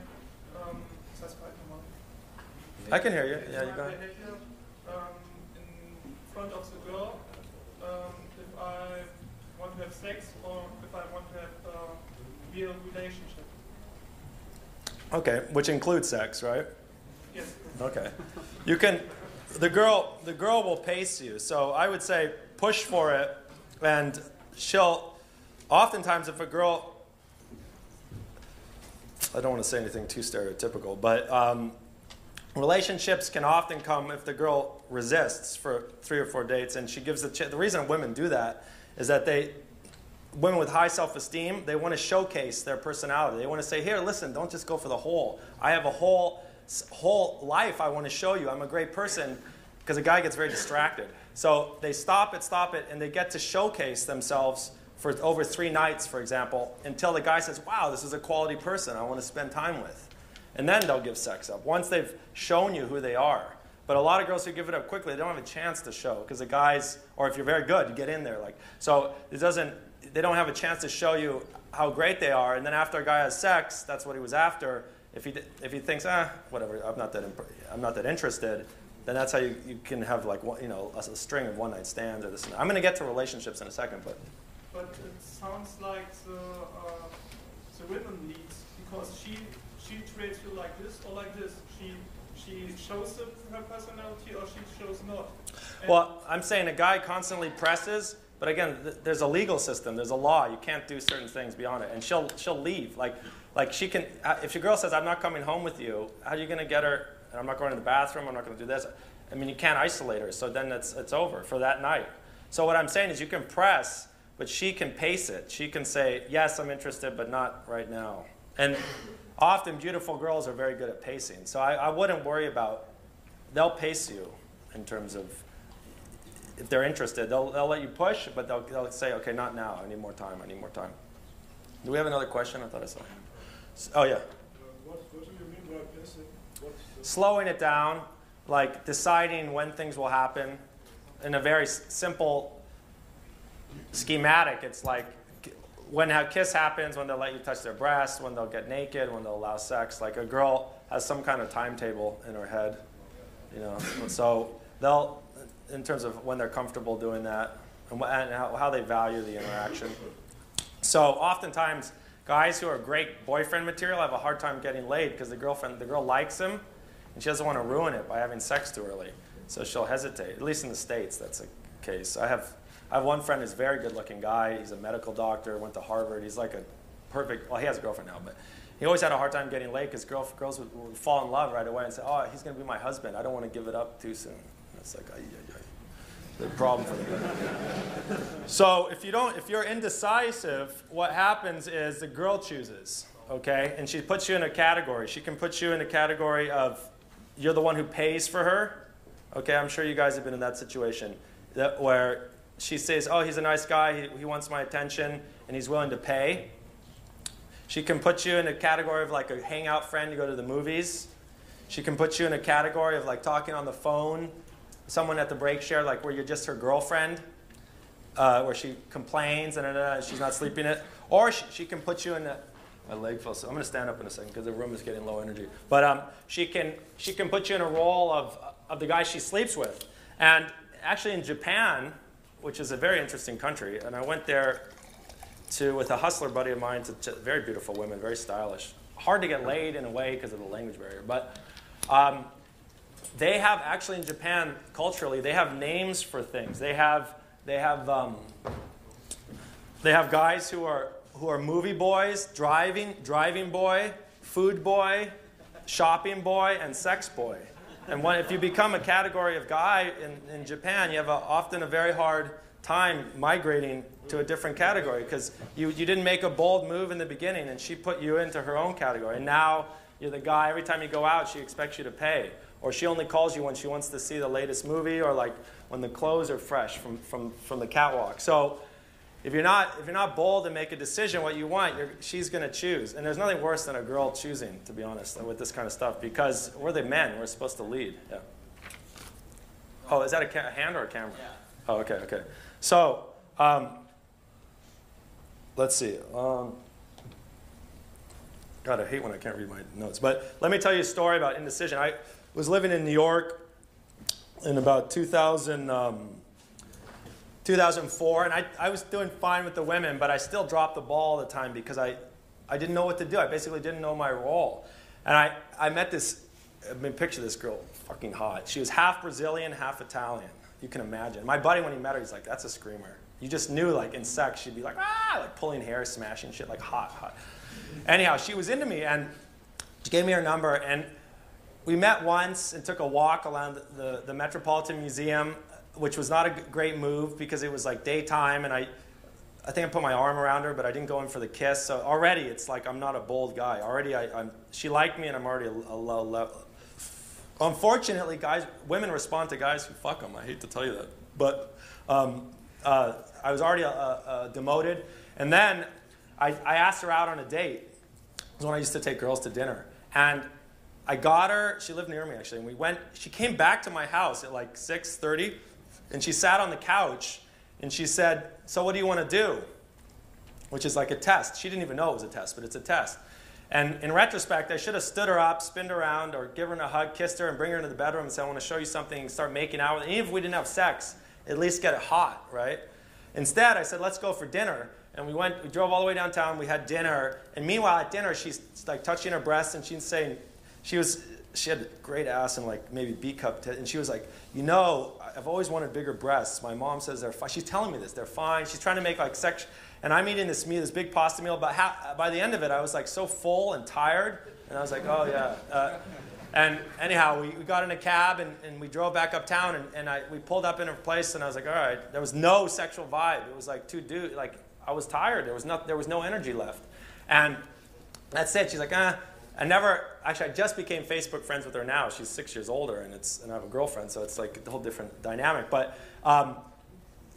um, ist das bald nochmal? I can hear you. Yeah, you go ahead. um, in front of the girl, um, if I want to have sex or if I want to have a real relationship. Okay, which includes sex, right? Yes. Okay. You can, the girl, the girl will pace you. So I would say push for it, and she'll. Oftentimes, if a girl, I don't want to say anything too stereotypical, but um, relationships can often come if the girl resists for three or four dates, and she gives the. Ch- the reason women do that is that they, women with high self-esteem, they want to showcase their personality. They want to say, "Here, listen, don't just go for the whole. I have a whole whole life I want to show you. I'm a great person." Because a guy gets very distracted. So they stop it, stop it, and they get to showcase themselves for over three nights, for example, until the guy says, "Wow, this is a quality person I want to spend time with." And then they'll give sex up once they've shown you who they are. But a lot of girls who give it up quickly, they don't have a chance to show because the guys, or if you're very good, you get in there. Like so, it doesn't. They don't have a chance to show you how great they are. And then after a guy has sex, that's what he was after. If he if he thinks, ah, whatever, I'm not that imp- I'm not that interested, then that's how you, you can have like one, you know a, a string of one night stands or this. I'm going to get to relationships in a second, but But it sounds like the, uh, the women leads because she she treats you like this or like this. She she shows her personality or she shows not. And Well, I'm saying a guy constantly presses, but again, th- there's a legal system, there's a law. You can't do certain things beyond it, and she'll she'll leave. Like like she can. uh, If your girl says, "I'm not coming home with you," how are you going to get her? And I'm not going to the bathroom. I'm not going to do this. I mean, you can't isolate her. So then it's it's over for that night. So what I'm saying is, you can press, but she can pace it. She can say, "Yes, I'm interested, but not right now." And often, beautiful girls are very good at pacing. So I, I wouldn't worry about. They'll pace you in terms of if they're interested, they'll, they'll let you push, but they'll, they'll say, okay, not now. I need more time. I need more time. Do we have another question? I thought I saw. Oh, yeah. What, what do you mean by pacing? Slowing it down, like deciding when things will happen in a very simple schematic. It's like when a kiss happens, when they'll let you touch their breast, when they'll get naked, when they'll allow sex. Like a girl has some kind of timetable in her head, you know. So they'll, in terms of when they're comfortable doing that and, and how, how they value the interaction. So oftentimes, guys who are great boyfriend material have a hard time getting laid because the girlfriend, the girl likes him, and she doesn't want to ruin it by having sex too early. So she'll hesitate. At least in the states, that's the case. I have, I have one friend who's a very good-looking guy. He's a medical doctor, went to Harvard. He's like a perfect. Well, he has a girlfriend now, but he always had a hard time getting laid because girl, girls would, would fall in love right away and say, "Oh, he's going to be my husband. I don't want to give it up too soon." And it's like, ay, ay, ay. the problem for them. So if you don't, if you're indecisive, what happens is the girl chooses, okay, and she puts you in a category. She can put you in a category of you're the one who pays for her. Okay, I'm sure you guys have been in that situation that where she says, "Oh, he's a nice guy. He, he wants my attention, and he's willing to pay." She can put you in a category of like a hangout friend. to go to the movies. She can put you in a category of like talking on the phone, someone at the break share, like where you're just her girlfriend, uh, where she complains and uh, she's not sleeping it. Or she, she can put you in a, my leg feels. So I'm going to stand up in a second because the room is getting low energy. But um, she can she can put you in a role of of the guy she sleeps with. And actually, in Japan, which is a very interesting country, and I went there to with a hustler buddy of mine to, to very beautiful women, very stylish. Hard to get laid in a way because of the language barrier, but um, they have actually in Japan culturally they have names for things. They have they have um, they have guys who are who are movie boys, driving driving boy, food boy, shopping boy, and sex boy. And when, if you become a category of guy in, in Japan, you have a, often a very hard time migrating to a different category because you, you didn't make a bold move in the beginning and she put you into her own category. And now you're the guy, every time you go out, she expects you to pay. Or she only calls you when she wants to see the latest movie or like when the clothes are fresh from, from, from the catwalk. So if you're not, if you're not bold and make a decision what you want, she's going to choose. And there's nothing worse than a girl choosing, to be honest, with this kind of stuff because we're the men. We're supposed to lead. Yeah. Oh, is that a ca- hand or a camera? Yeah. Oh, okay, okay. So, um, let's see. Um, God, I hate when I can't read my notes. But let me tell you a story about indecision. I was living in New York in about 2000, um, 2004, and I, I was doing fine with the women, but I still dropped the ball all the time because I, I didn't know what to do. I basically didn't know my role. And I, I met this, I mean, picture this girl, fucking hot. She was half Brazilian, half Italian. You can imagine. My buddy, when he met her, he's like, that's a screamer. You just knew, like, in sex, she'd be like, ah, like pulling hair, smashing shit, like hot, hot. Anyhow, she was into me, and she gave me her number, and we met once and took a walk around the, the, the Metropolitan Museum, which was not a great move because it was like daytime, and I, I think I put my arm around her, but I didn't go in for the kiss. So already, it's like I'm not a bold guy. Already, I, am she liked me, and I'm already a, a low level. Unfortunately, guys, women respond to guys who fuck them. I hate to tell you that, but um, uh, I was already uh, uh, demoted, and then I, I asked her out on a date. It was when I used to take girls to dinner, and I got her. She lived near me actually, and we went. She came back to my house at like 6:30, and she sat on the couch, and she said, "So what do you want to do?" Which is like a test. She didn't even know it was a test, but it's a test. And in retrospect, I should have stood her up, spinned around, or given her a hug, kissed her, and bring her into the bedroom and say, "I want to show you something." Start making out. Even if we didn't have sex, at least get it hot, right? Instead, I said, "Let's go for dinner." And we went. We drove all the way downtown. We had dinner. And meanwhile, at dinner, she's like touching her breasts, and she's saying, she was she had a great ass and like maybe B cup, t- and she was like, you know, I've always wanted bigger breasts. My mom says they're fine. She's telling me this, they're fine. She's trying to make like sex, and I'm eating this meal, this big pasta meal. But by the end of it, I was like so full and tired, and I was like, oh yeah. Uh, and anyhow, we, we got in a cab and, and we drove back uptown, and, and I, we pulled up in her place, and I was like, all right. There was no sexual vibe. It was like two dudes. Like I was tired. There was no there was no energy left, and that's it. She's like, ah. I never, actually, I just became Facebook friends with her now. She's six years older, and, it's, and I have a girlfriend, so it's like a whole different dynamic. But um,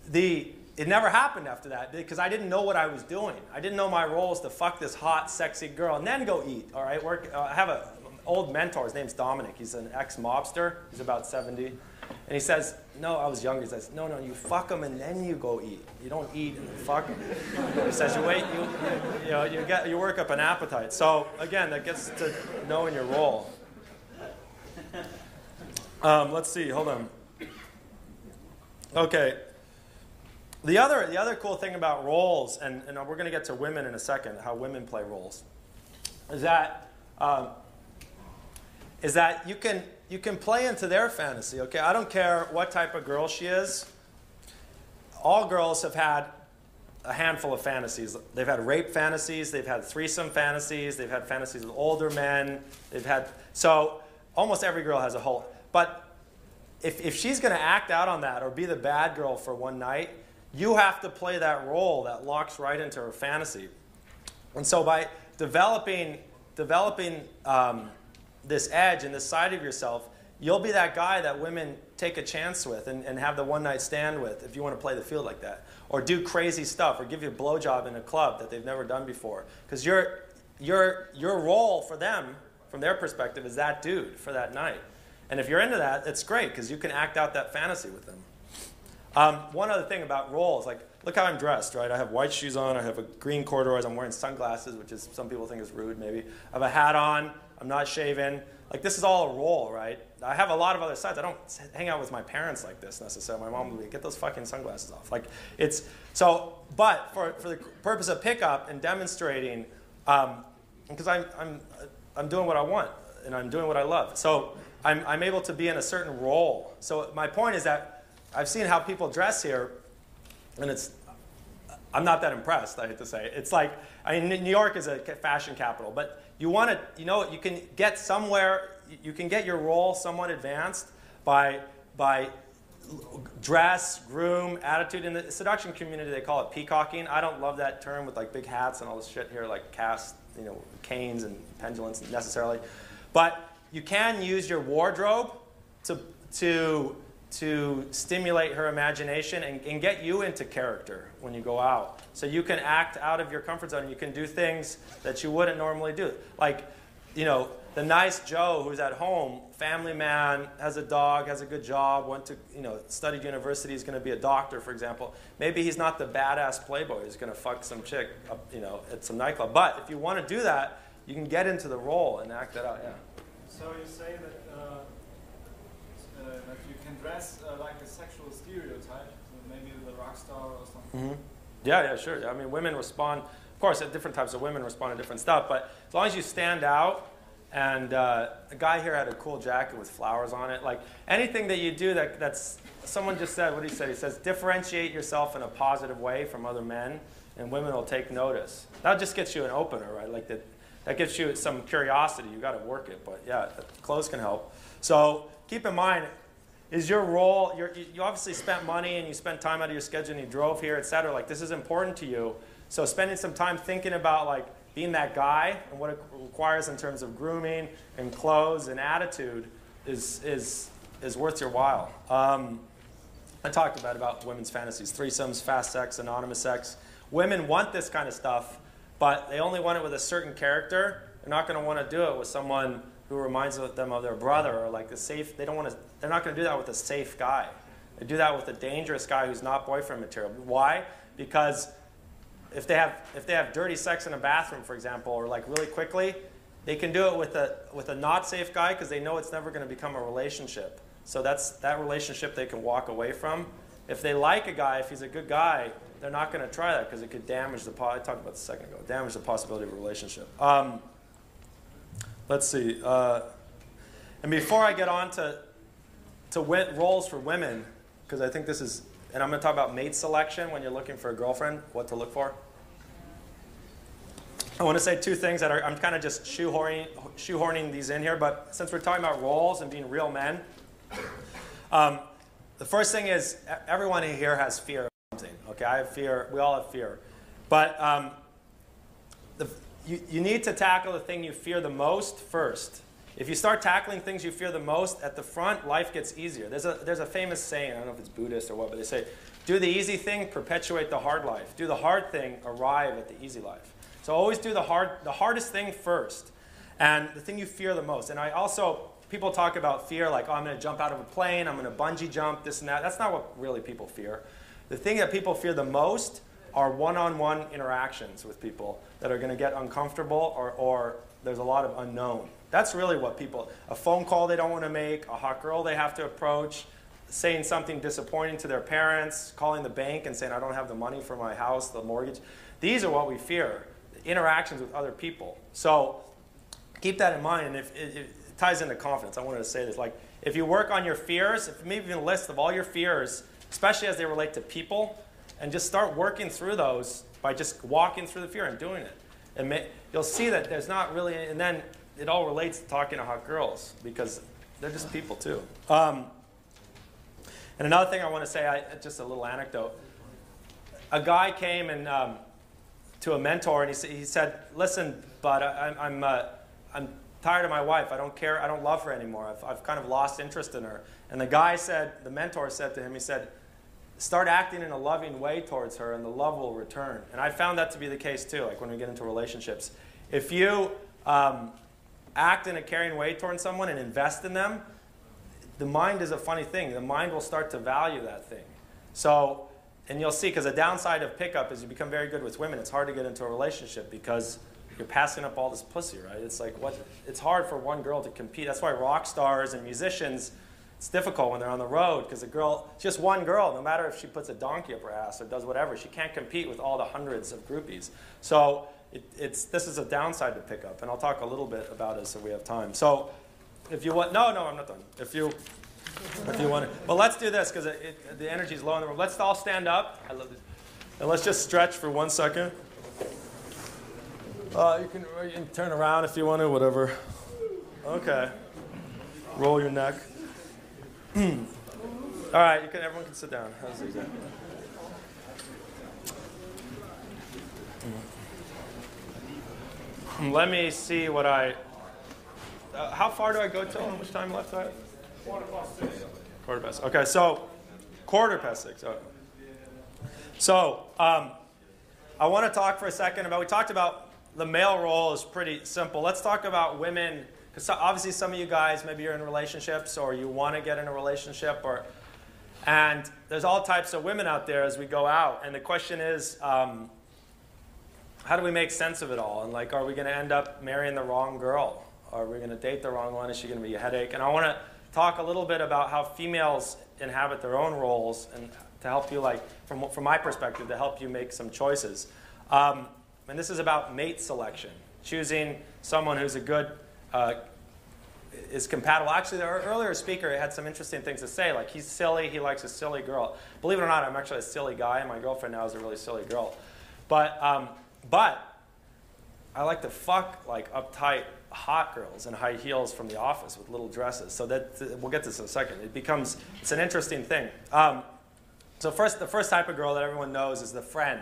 the, it never happened after that because I didn't know what I was doing. I didn't know my role was to fuck this hot, sexy girl and then go eat. All right, Work, uh, I have an old mentor. His name's Dominic. He's an ex-mobster. He's about 70. And he says, no, I was younger. He says, no, no, you fuck them and then you go eat. You don't eat and fuck them. He says, you wait, you, you, you, know, you, get, you work up an appetite. So again, that gets to knowing your role. Um, let's see, hold on. Okay. The other, the other cool thing about roles, and, and we're going to get to women in a second, how women play roles, is that, um, is that you can, you can play into their fantasy, okay? I don't care what type of girl she is. All girls have had a handful of fantasies. They've had rape fantasies, they've had threesome fantasies, they've had fantasies with older men, they've had, so almost every girl has a whole, but if, if she's going to act out on that or be the bad girl for one night, you have to play that role that locks right into her fantasy. And so by developing, developing um, this edge and this side of yourself, you'll be that guy that women take a chance with and, and have the one night stand with if you want to play the field like that. Or do crazy stuff or give you a blowjob in a club that they've never done before. Because your, your, your role for them, from their perspective, is that dude for that night. And if you're into that, it's great because you can act out that fantasy with them. Um, one other thing about roles, like look how I'm dressed, right? I have white shoes on, I have a green corduroys, I'm wearing sunglasses, which is some people think is rude maybe. I have a hat on, I'm not shaven. Like this is all a role, right? I have a lot of other sides. I don't hang out with my parents like this necessarily. My mom would be, get those fucking sunglasses off. Like it's so, but for, for the purpose of pickup and demonstrating, um, because I'm, I'm, I'm doing what I want and I'm doing what I love. So I'm, I'm able to be in a certain role. So my point is that I've seen how people dress here, and it's I'm not that impressed. I hate to say it's like I mean New York is a fashion capital, but you want to you know you can get somewhere you can get your role somewhat advanced by by dress, groom, attitude. In the seduction community, they call it peacocking. I don't love that term with like big hats and all this shit here, like cast, you know, canes and pendulums necessarily. But you can use your wardrobe to, to, to stimulate her imagination and, and get you into character when you go out. So you can act out of your comfort zone. You can do things that you wouldn't normally do. Like, you know, the nice Joe who's at home, family man, has a dog, has a good job, went to, you know, studied university, is going to be a doctor, for example. Maybe he's not the badass playboy who's going to fuck some chick, up, you know, at some nightclub. But if you want to do that, you can get into the role and act that out. Yeah. So you say that, that you can dress uh, like a sexual stereotype, so maybe the rock star or something. Mm-hmm. Yeah, yeah, sure. I mean, women respond. Of course, different types of women respond to different stuff. But as long as you stand out, and uh, the guy here had a cool jacket with flowers on it. Like anything that you do that, that's someone just said. What he said? He says differentiate yourself in a positive way from other men, and women will take notice. That just gets you an opener, right? Like that that gives you some curiosity. You got to work it, but yeah, clothes can help. So keep in mind, is your role? you obviously spent money and you spent time out of your schedule and you drove here, etc. Like this is important to you. So spending some time thinking about like being that guy and what it requires in terms of grooming and clothes and attitude is is is worth your while. Um, I talked about about women's fantasies, threesomes, fast sex, anonymous sex. Women want this kind of stuff but they only want it with a certain character. They're not going to want to do it with someone who reminds them of their brother or like the safe. They don't want to. They're not going to do that with a safe guy. They do that with a dangerous guy who's not boyfriend material. Why? Because if they have if they have dirty sex in a bathroom, for example, or like really quickly, they can do it with a with a not safe guy because they know it's never going to become a relationship. So that's that relationship they can walk away from. If they like a guy, if he's a good guy, they're not going to try that because it could damage the. I talked about this a second ago. Damage the possibility of a relationship. Um, let's see. Uh, and before I get on to to roles for women, because I think this is, and I'm going to talk about mate selection when you're looking for a girlfriend, what to look for. I want to say two things that are, I'm kind of just shoehorning, shoehorning these in here, but since we're talking about roles and being real men, um, the first thing is everyone in here has fear something. Okay, I have fear. We all have fear. But um, you, you need to tackle the thing you fear the most first. If you start tackling things you fear the most at the front, life gets easier. There's a, there's a famous saying, I don't know if it's Buddhist or what, but they say, do the easy thing, perpetuate the hard life. Do the hard thing, arrive at the easy life. So always do the, hard, the hardest thing first, and the thing you fear the most. And I also, people talk about fear like, oh, I'm going to jump out of a plane, I'm going to bungee jump, this and that. That's not what really people fear. The thing that people fear the most are one-on-one interactions with people that are going to get uncomfortable or, or there's a lot of unknown. That's really what people, a phone call they don't want to make, a hot girl they have to approach, saying something disappointing to their parents, calling the bank and saying, I don't have the money for my house, the mortgage. These are what we fear, interactions with other people. So keep that in mind. And if it, it ties into confidence, I wanted to say this. Like, if you work on your fears, if maybe a list of all your fears especially as they relate to people, and just start working through those by just walking through the fear and doing it. And may, you'll see that there's not really, and then it all relates to talking to hot girls because they're just people too. Um, And another thing I want to say, I, just a little anecdote. A guy came and um, to a mentor and he, he said, "Listen, bud, I, I'm I'm, uh, I'm tired of my wife. I don't care. I don't love her anymore. I've, I've kind of lost interest in her." And the guy said, the mentor said to him, he said, "Start acting in a loving way towards her, and the love will return." And I found that to be the case too. Like when we get into relationships, if you um, act in a caring way towards someone and invest in them, the mind is a funny thing. The mind will start to value that thing. So, and you'll see, because a downside of pickup is you become very good with women. It's hard to get into a relationship because you're passing up all this pussy, right? It's like what? It's hard for one girl to compete. That's why rock stars and musicians, it's difficult when they're on the road because a girl, just one girl, no matter if she puts a donkey up her ass or does whatever, she can't compete with all the hundreds of groupies. So it, it's this is a downside to pick up, and I'll talk a little bit about it so we have time. So if you want, no, no, I'm not done. If you, if you want well, let's do this because the energy is low in the room. Let's all stand up. I love this. And let's just stretch for one second. Uh, you, can, you can turn around if you want to, whatever. Okay. Roll your neck. All right, you can. Everyone can sit down. How's it? Let me see what I. Uh, how far do I go till? How much time left do I have? Quarter past six. Quarter past. Okay, so quarter past six. Okay. So um, I want to talk for a second about. We talked about the male role is pretty simple. Let's talk about women, because obviously some of you guys maybe you're in relationships or you want to get in a relationship, or and there's all types of women out there as we go out. And the question is. Um, how do we make sense of it all? And like, are we going to end up marrying the wrong girl? Are we going to date the wrong one? Is she going to be a headache? And I want to talk a little bit about how females inhabit their own roles and to help you, like, from, from my perspective, to help you make some choices. Um, and this is about mate selection, choosing someone who's a good, uh, is compatible. Actually, the earlier speaker had some interesting things to say. Like, he's silly, he likes a silly girl. Believe it or not, I'm actually a silly guy, and my girlfriend now is a really silly girl. But, um, but I like to fuck like uptight hot girls in high heels from the office with little dresses. So that we'll get to this in a second. It becomes it's an interesting thing. Um, so first, the first type of girl that everyone knows is the friend,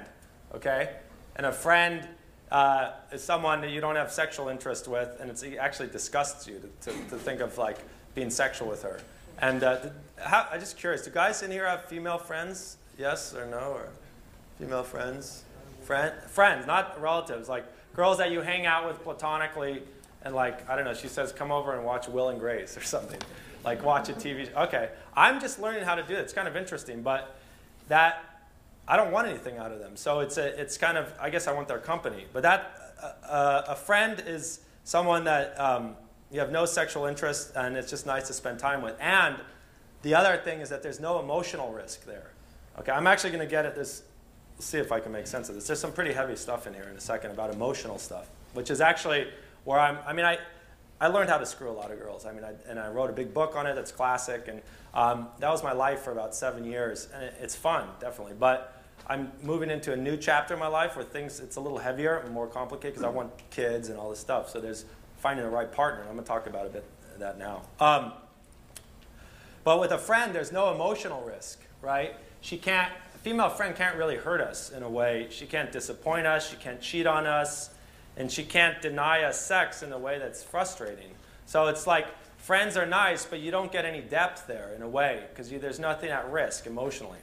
okay? And a friend uh, is someone that you don't have sexual interest with, and it actually disgusts you to, to, to, think of like being sexual with her. And uh, how, I'm just curious, do guys in here have female friends? Yes or no? Or female friends? Friend, friends, not relatives, like girls that you hang out with platonically, and like I don't know, she says, "Come over and watch Will and Grace" or [laughs] something, like watch a TV. Okay, I'm just learning how to do it. It's kind of interesting, but that I don't want anything out of them. So it's a, it's kind of, I guess I want their company. But that uh, a friend is someone that um, you have no sexual interest, and it's just nice to spend time with. And the other thing is that there's no emotional risk there. Okay, I'm actually going to get at this see if I can make sense of this. There's some pretty heavy stuff in here in a second about emotional stuff, which is actually where I'm. I mean, I, I learned how to screw a lot of girls. I mean, I, and I wrote a big book on it that's classic, and um, that was my life for about seven years. And it, it's fun, definitely. But I'm moving into a new chapter in my life where things it's a little heavier and more complicated because I want kids and all this stuff. So there's finding the right partner. I'm going to talk about a bit that now. Um, but with a friend, there's no emotional risk, right? She can't A female friend can't really hurt us in a way. She can't disappoint us, she can't cheat on us, and she can't deny us sex in a way that's frustrating. So it's like friends are nice, but you don't get any depth there in a way because there's nothing at risk emotionally.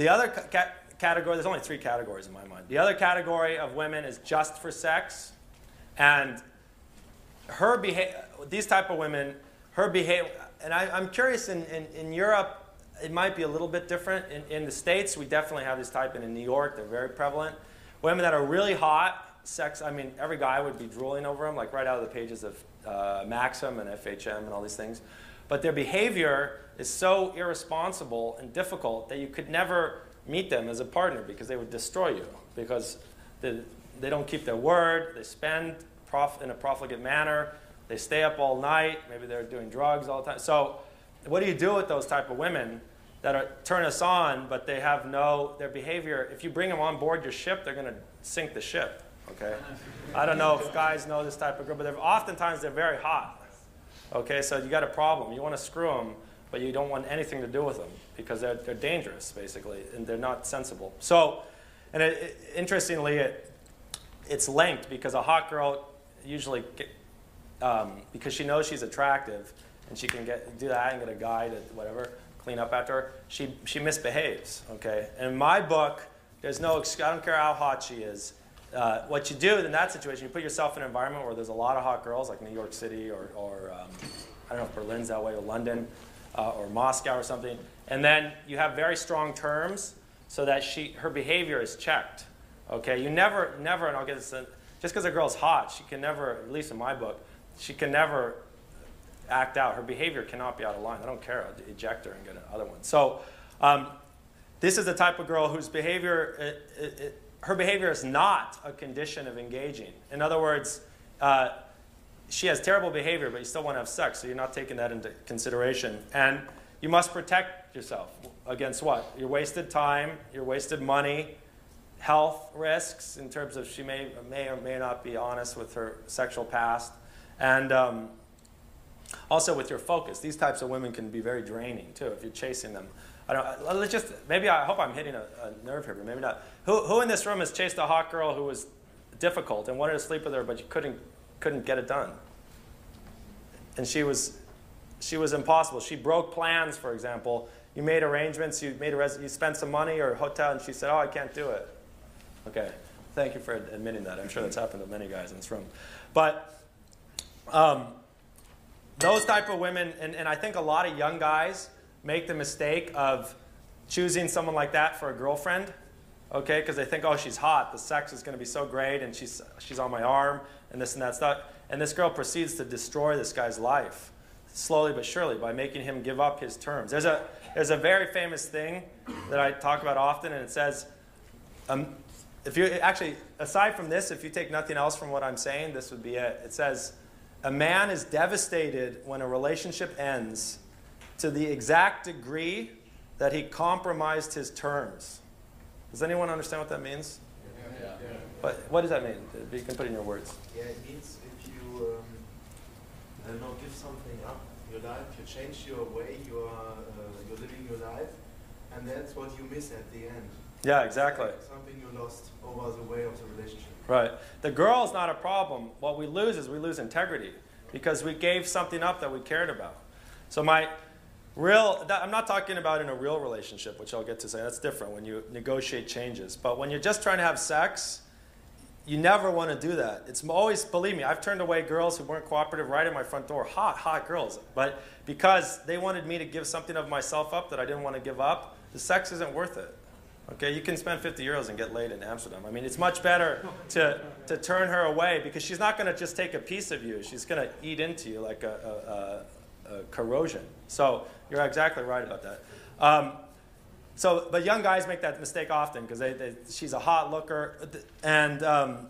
The other ca- category, there's only three categories in my mind. The other category of women is just for sex, and her behavior, these type of women, her behavior, and I, am curious in, in, in Europe, it might be a little bit different. In, in the States, we definitely have this type, and in New York, they're very prevalent. Women that are really hot, sex, I mean, every guy would be drooling over them, like right out of the pages of uh, Maxim and FHM and all these things. But their behavior is so irresponsible and difficult that you could never meet them as a partner because they would destroy you because they, they don't keep their word, they spend prof, in a profligate manner, they stay up all night, maybe they're doing drugs all the time. So what do you do with those type of women that are, turn us on, but they have no, their behavior, if you bring them on board your ship, they're going to sink the ship, okay? I don't know if guys know this type of girl, but they're, oftentimes they're very hot, okay? So you got a problem. You want to screw them, but you don't want anything to do with them because they're, they're dangerous, basically, and they're not sensible. So, and it, it, interestingly, it, it's linked because a hot girl usually, get, um, because she knows she's attractive and she can get, do that and get a guy to whatever, clean up after her, she, she misbehaves, okay? And in my book, there's no, I don't care how hot she is. Uh, what you do in that situation, you put yourself in an environment where there's a lot of hot girls, like New York City or, or um, I don't know if Berlin's that way, or London, uh, or Moscow or something. And then you have very strong terms so that she, her behavior is checked. Okay, you never, never, and I'll get this, just because a girl's hot, she can never, at least in my book, she can never act out. Her behavior cannot be out of line. I don't care. I'll eject her and get another one. So, um, this is the type of girl whose behavior, it, it, it, her behavior is not a condition of engaging. In other words, uh, she has terrible behavior, but you still want to have sex, so you're not taking that into consideration. And you must protect yourself against what? Your wasted time, your wasted money, health risks in terms of she may, may or may not be honest with her sexual past, and um, also with your focus. These types of women can be very draining too if you're chasing them. I don't. uh, Let's just maybe I hope I'm hitting a, a nerve here, but maybe not. Who, who in this room has chased a hot girl who was difficult and wanted to sleep with her, but you couldn't couldn't get it done? And she was she was impossible. She broke plans, for example. You made arrangements. You made a res- you spent some money or hotel, and she said, "Oh, I can't do it." Okay, thank you for admitting that. I'm sure that's happened to many guys in this room, but. Um, those type of women, and, and I think a lot of young guys make the mistake of choosing someone like that for a girlfriend, okay? Because they think, oh, she's hot, the sex is going to be so great, and she's, she's on my arm, and this and that stuff. And this girl proceeds to destroy this guy's life, slowly but surely, by making him give up his terms. There's a, there's a very famous thing that I talk about often, and it says, um, if you actually, aside from this, if you take nothing else from what I'm saying, this would be it. It says, a man is devastated when a relationship ends to the exact degree that he compromised his terms. Does anyone understand what that means? But what does that mean? You can put it in your words. Yeah, it means if you, um, I don't know, give something up, your life, you change your way, you are, uh, you're living your life, and that's what you miss at the end. Yeah, exactly. Something you lost over the way of the relationship. Right. The girl's not a problem. What we lose is we lose integrity because we gave something up that we cared about. So my real, that, I'm not talking about in a real relationship, which I'll get to say. That's different when you negotiate changes. But when you're just trying to have sex, you never want to do that. It's always, believe me, I've turned away girls who weren't cooperative right at my front door. Hot, hot girls. But because they wanted me to give something of myself up that I didn't want to give up, the sex isn't worth it. Okay, you can spend 50 euros and get laid in Amsterdam. I mean, it's much better to, to turn her away because she's not going to just take a piece of you. She's going to eat into you like a, a, a, a corrosion. So you're exactly right about that. Um, so, but young guys make that mistake often because they, they, she's a hot looker, and um,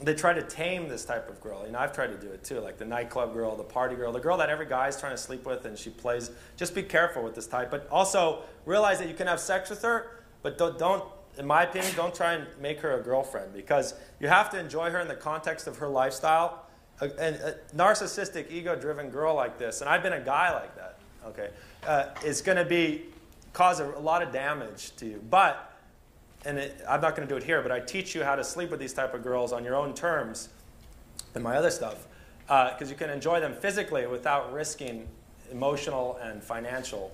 they try to tame this type of girl. You know, I've tried to do it too, like the nightclub girl, the party girl, the girl that every guy's trying to sleep with, and she plays. Just be careful with this type, but also realize that you can have sex with her, but don't, don't in my opinion, don't try and make her a girlfriend because you have to enjoy her in the context of her lifestyle. A, a, a narcissistic, ego-driven girl like this, and I've been a guy like that. Okay, uh, is going to be cause a, a lot of damage to you, but and it, I'm not going to do it here, but I teach you how to sleep with these type of girls on your own terms and my other stuff because uh, you can enjoy them physically without risking emotional and financial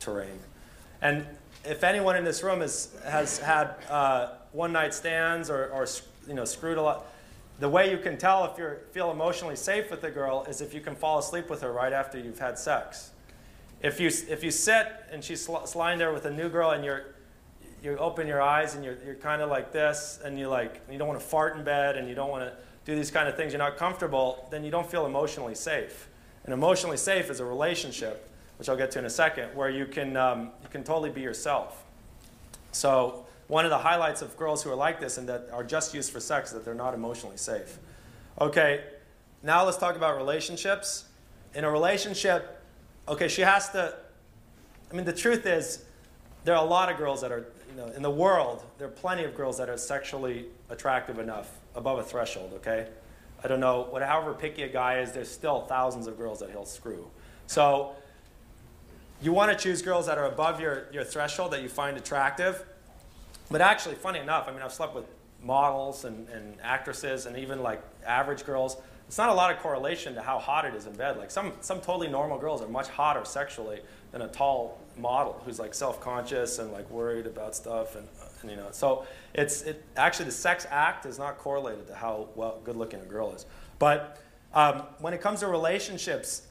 terrain. And if anyone in this room is, has had uh, one night stands or, or you know, screwed a lot, the way you can tell if you feel emotionally safe with a girl is if you can fall asleep with her right after you've had sex. If you, if you sit and she's lying there with a new girl and you're, you open your eyes and you're, you're kind of like this and you like you don't want to fart in bed and you don't want to do these kind of things you're not comfortable then you don't feel emotionally safe. And emotionally safe is a relationship which i'll get to in a second where you can, um, you can totally be yourself. So one of the highlights of girls who are like this and that are just used for sex is that they're not emotionally safe. Okay now let's talk about relationships. In a relationship okay she has to i mean the truth is there are a lot of girls that are you know, in the world, there are plenty of girls that are sexually attractive enough above a threshold, okay? I don't know, what, however picky a guy is, there's still thousands of girls that he'll screw. So you want to choose girls that are above your, your threshold that you find attractive. But actually, funny enough, I mean, I've slept with models and, and actresses and even like average girls. It's not a lot of correlation to how hot it is in bed. Like some, some totally normal girls are much hotter sexually than a tall model who's like self-conscious and like worried about stuff and, and you know. So it's it actually the sex act is not correlated to how well good looking a girl is. But um, when it comes to relationships,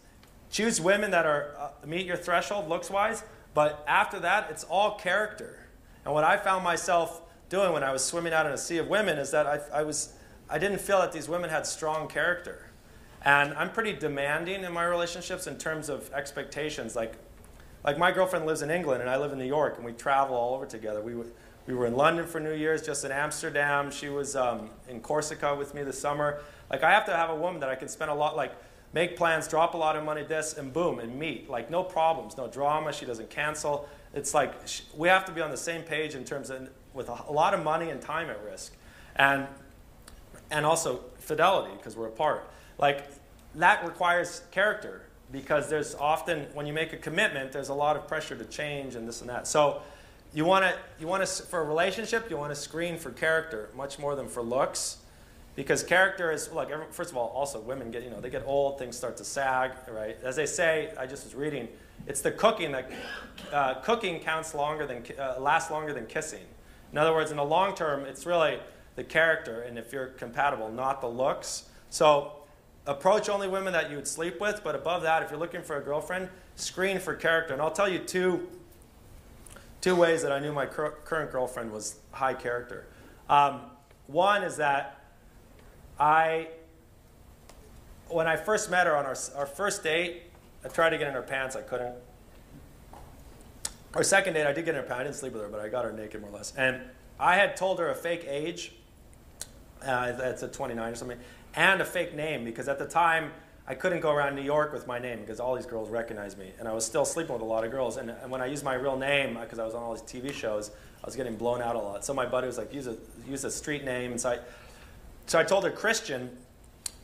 choose women that are uh, meet your threshold looks wise. But after that, it's all character. And what I found myself doing when I was swimming out in a sea of women is that I, I was I didn't feel that these women had strong character. And I'm pretty demanding in my relationships in terms of expectations. Like, like my girlfriend lives in England and I live in New York, and we travel all over together. We, we were in London for New Year's, just in Amsterdam. She was um, in Corsica with me this summer. Like, I have to have a woman that I can spend a lot, like, make plans, drop a lot of money, this, and boom, and meet. Like, no problems, no drama. She doesn't cancel. It's like we have to be on the same page in terms of with a, a lot of money and time at risk. And and also fidelity because we're apart. Like that requires character because there's often when you make a commitment, there's a lot of pressure to change and this and that. So you want to you want to for a relationship, you want to screen for character much more than for looks. Because character is like first of all, also women get you know they get old, things start to sag, right? As they say, I just was reading, it's the cooking that uh, cooking counts longer than uh, lasts longer than kissing. In other words, in the long term, it's really the character and if you're compatible, not the looks. So approach only women that you would sleep with, but above that, if you're looking for a girlfriend, screen for character. And I'll tell you two, two ways that I knew my cur- current girlfriend was high character. Um, one is that I, when I first met her on our, our first date, I tried to get in her pants, I couldn't. Our second date, I did get in her pants. I didn't sleep with her, but I got her naked more or less. And I had told her a fake age uh, it's a 29 or something, and a fake name because at the time I couldn't go around New York with my name because all these girls recognized me, and I was still sleeping with a lot of girls. And, and when I used my real name, because I was on all these TV shows, I was getting blown out a lot. So my buddy was like, use a use a street name, and so I, so I told her Christian,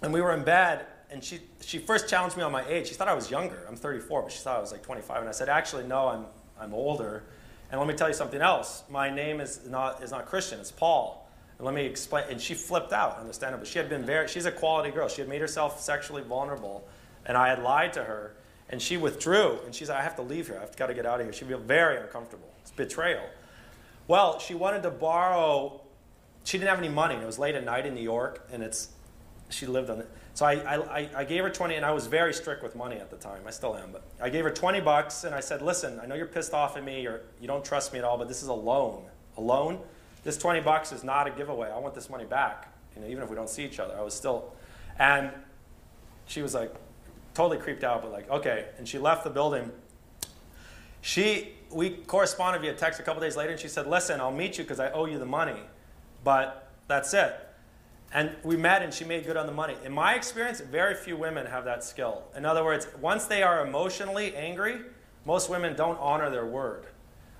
and we were in bed, and she she first challenged me on my age. She thought I was younger. I'm 34, but she thought I was like 25, and I said, actually, no, I'm I'm older. And let me tell you something else. My name is not is not Christian. It's Paul. Let me explain. And she flipped out, understandably. She had been very, she's a quality girl. She had made herself sexually vulnerable. And I had lied to her. And she withdrew. And she said, I have to leave here. I've got to get out of here. She'd felt very uncomfortable. It's betrayal. Well, she wanted to borrow, she didn't have any money. And it was late at night in New York. And it's, she lived on it. So I, I, I gave her 20, and I was very strict with money at the time. I still am. But I gave her 20 bucks. And I said, listen, I know you're pissed off at me or you don't trust me at all, but this is a loan. A loan? This 20 bucks is not a giveaway. I want this money back. You know, even if we don't see each other, I was still, and she was like, totally creeped out, but like, okay. And she left the building. She, we corresponded via text a couple days later, and she said, listen, I'll meet you because I owe you the money, but that's it. And we met, and she made good on the money. In my experience, very few women have that skill. In other words, once they are emotionally angry, most women don't honor their word.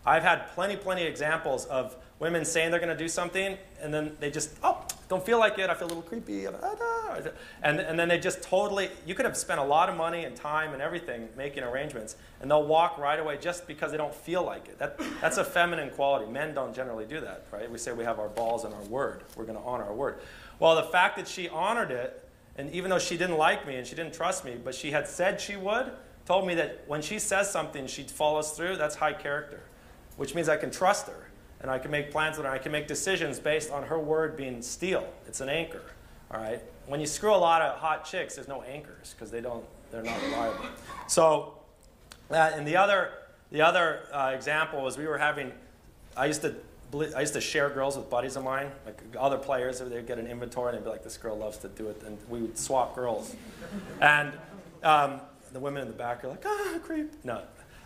I've had plenty, plenty examples of women saying they're going to do something, and then they just, oh, don't feel like it. I feel a little creepy. And, and then they just totally, you could have spent a lot of money and time and everything making arrangements, and they'll walk right away just because they don't feel like it. That, that's a feminine quality. Men don't generally do that, right? We say we have our balls and our word. We're going to honor our word. Well, the fact that she honored it, and even though she didn't like me and she didn't trust me, but she had said she would, told me that when she says something, she follows through, that's high character, which means I can trust her and I can make plans with her. I can make decisions based on her word being steel. It's an anchor. All right. When you screw a lot of hot chicks, there's no anchors because they don't. They're not reliable. So, uh, and the other, the other uh, example was we were having. I used to. I used to share girls with buddies of mine, like other players. They'd get an inventory and they'd be like, "This girl loves to do it," and we would swap girls. And um, the women in the back are like, "Ah, creep." No,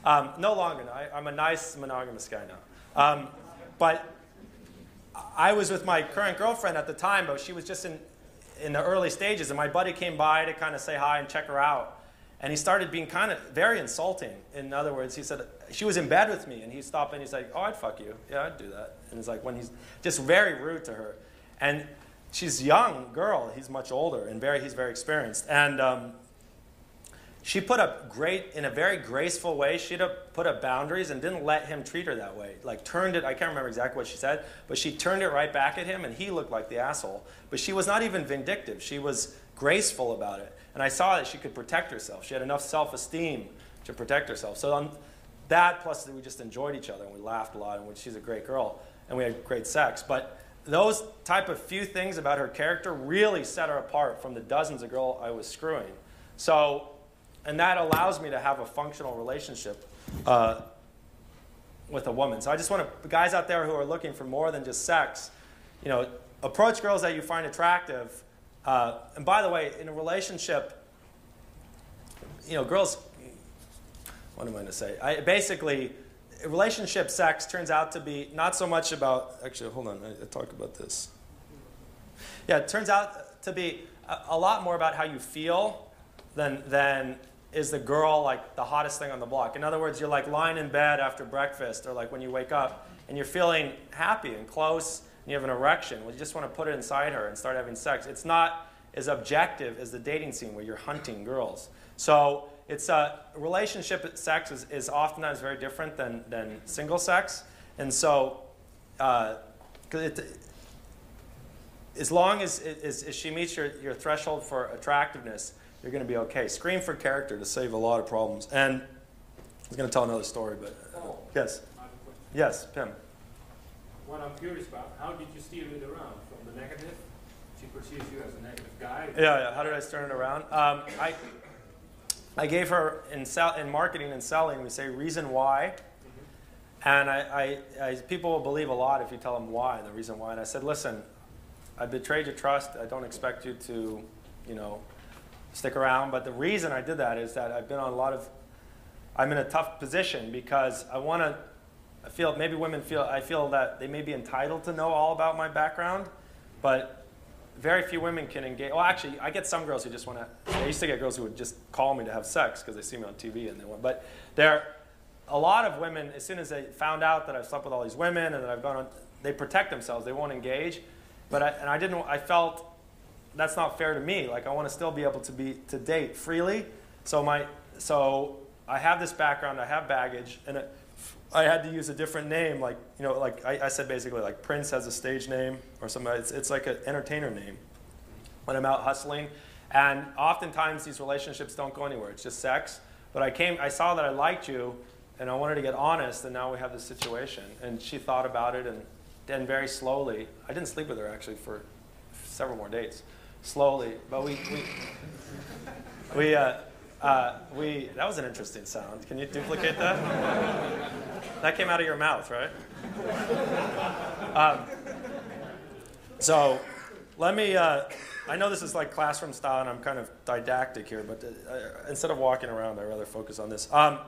um, no longer. No. I, am a nice monogamous guy now. Um, but I was with my current girlfriend at the time, but she was just in, in the early stages. And my buddy came by to kind of say hi and check her out. And he started being kind of very insulting. In other words, he said, she was in bed with me. And he stopped and he's like, oh, I'd fuck you. Yeah, I'd do that. And it's like, when he's just very rude to her. And she's young girl. He's much older and very, he's very experienced. And, um, she put up great in a very graceful way. She'd put up boundaries and didn't let him treat her that way. Like turned it. I can't remember exactly what she said, but she turned it right back at him, and he looked like the asshole. But she was not even vindictive. She was graceful about it, and I saw that she could protect herself. She had enough self-esteem to protect herself. So on that, plus that we just enjoyed each other and we laughed a lot, and she's a great girl, and we had great sex. But those type of few things about her character really set her apart from the dozens of girls I was screwing. So and that allows me to have a functional relationship uh, with a woman. So I just want to, guys out there who are looking for more than just sex, you know, approach girls that you find attractive. Uh, and by the way, in a relationship, you know, girls, what am I going to say? I, basically, relationship sex turns out to be not so much about, actually, hold on, I, I talk about this. Yeah, it turns out to be a, a lot more about how you feel than, than is the girl like the hottest thing on the block. In other words, you're like lying in bed after breakfast or like when you wake up and you're feeling happy and close and you have an erection. Well, you just want to put it inside her and start having sex. It's not as objective as the dating scene where you're hunting girls. So it's a relationship sex is, is oftentimes very different than, than single sex. And so uh, it, as long as, as, as she meets your, your threshold for attractiveness, you're going to be okay. Scream for character to save a lot of problems. And I was going to tell another story, but uh, oh, yes. I have a question. Yes, Pim. What I'm curious about, how did you steer it around from the negative? She perceives you as a negative guy. Yeah, yeah. How did I turn it around? Um, I, I gave her in, sell, in marketing and selling, we say reason why. Mm-hmm. And I, I, I, people will believe a lot if you tell them why, the reason why. And I said, listen, I betrayed your trust. I don't expect you to, you know, stick around. But the reason I did that is that I've been on a lot of, I'm in a tough position because I want to, I feel, maybe women feel, I feel that they may be entitled to know all about my background, but very few women can engage. Well, actually, I get some girls who just want to, I used to get girls who would just call me to have sex because they see me on TV and they want, but there, a lot of women, as soon as they found out that I've slept with all these women and that I've gone on, they protect themselves. They won't engage. But I, and I didn't, I felt that's not fair to me. Like I want to still be able to be to date freely. So my so I have this background, I have baggage, and it, I had to use a different name. Like you know, like I, I said basically, like Prince has a stage name or something. It's, it's like an entertainer name when I'm out hustling. And oftentimes these relationships don't go anywhere. It's just sex. But I came, I saw that I liked you, and I wanted to get honest, and now we have this situation. And she thought about it, and then very slowly, I didn't sleep with her actually for several more dates slowly. But we, we, we, uh, uh, we, that was an interesting sound. Can you duplicate that? that came out of your mouth, right? Um, so let me, uh, I know this is like classroom style and I'm kind of didactic here, but uh, instead of walking around, I'd rather focus on this. Um,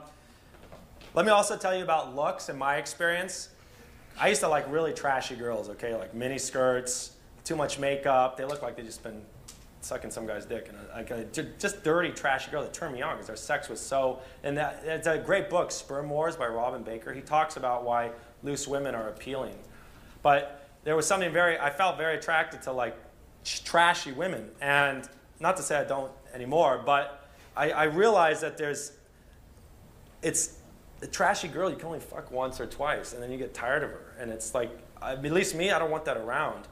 let me also tell you about looks and my experience. I used to like really trashy girls, okay, like mini skirts, too much makeup. They look like they just been sucking some guy's dick. And uh, I, I, uh, just dirty, trashy girl that turned me on because their sex was so. And that, it's a great book, Sperm Wars by Robin Baker. He talks about why loose women are appealing. But there was something very, I felt very attracted to like trashy women. And not to say I don't anymore, but I, I realized that there's, it's, a trashy girl you can only fuck once or twice and then you get tired of her. And it's like, at least me, I don't want that around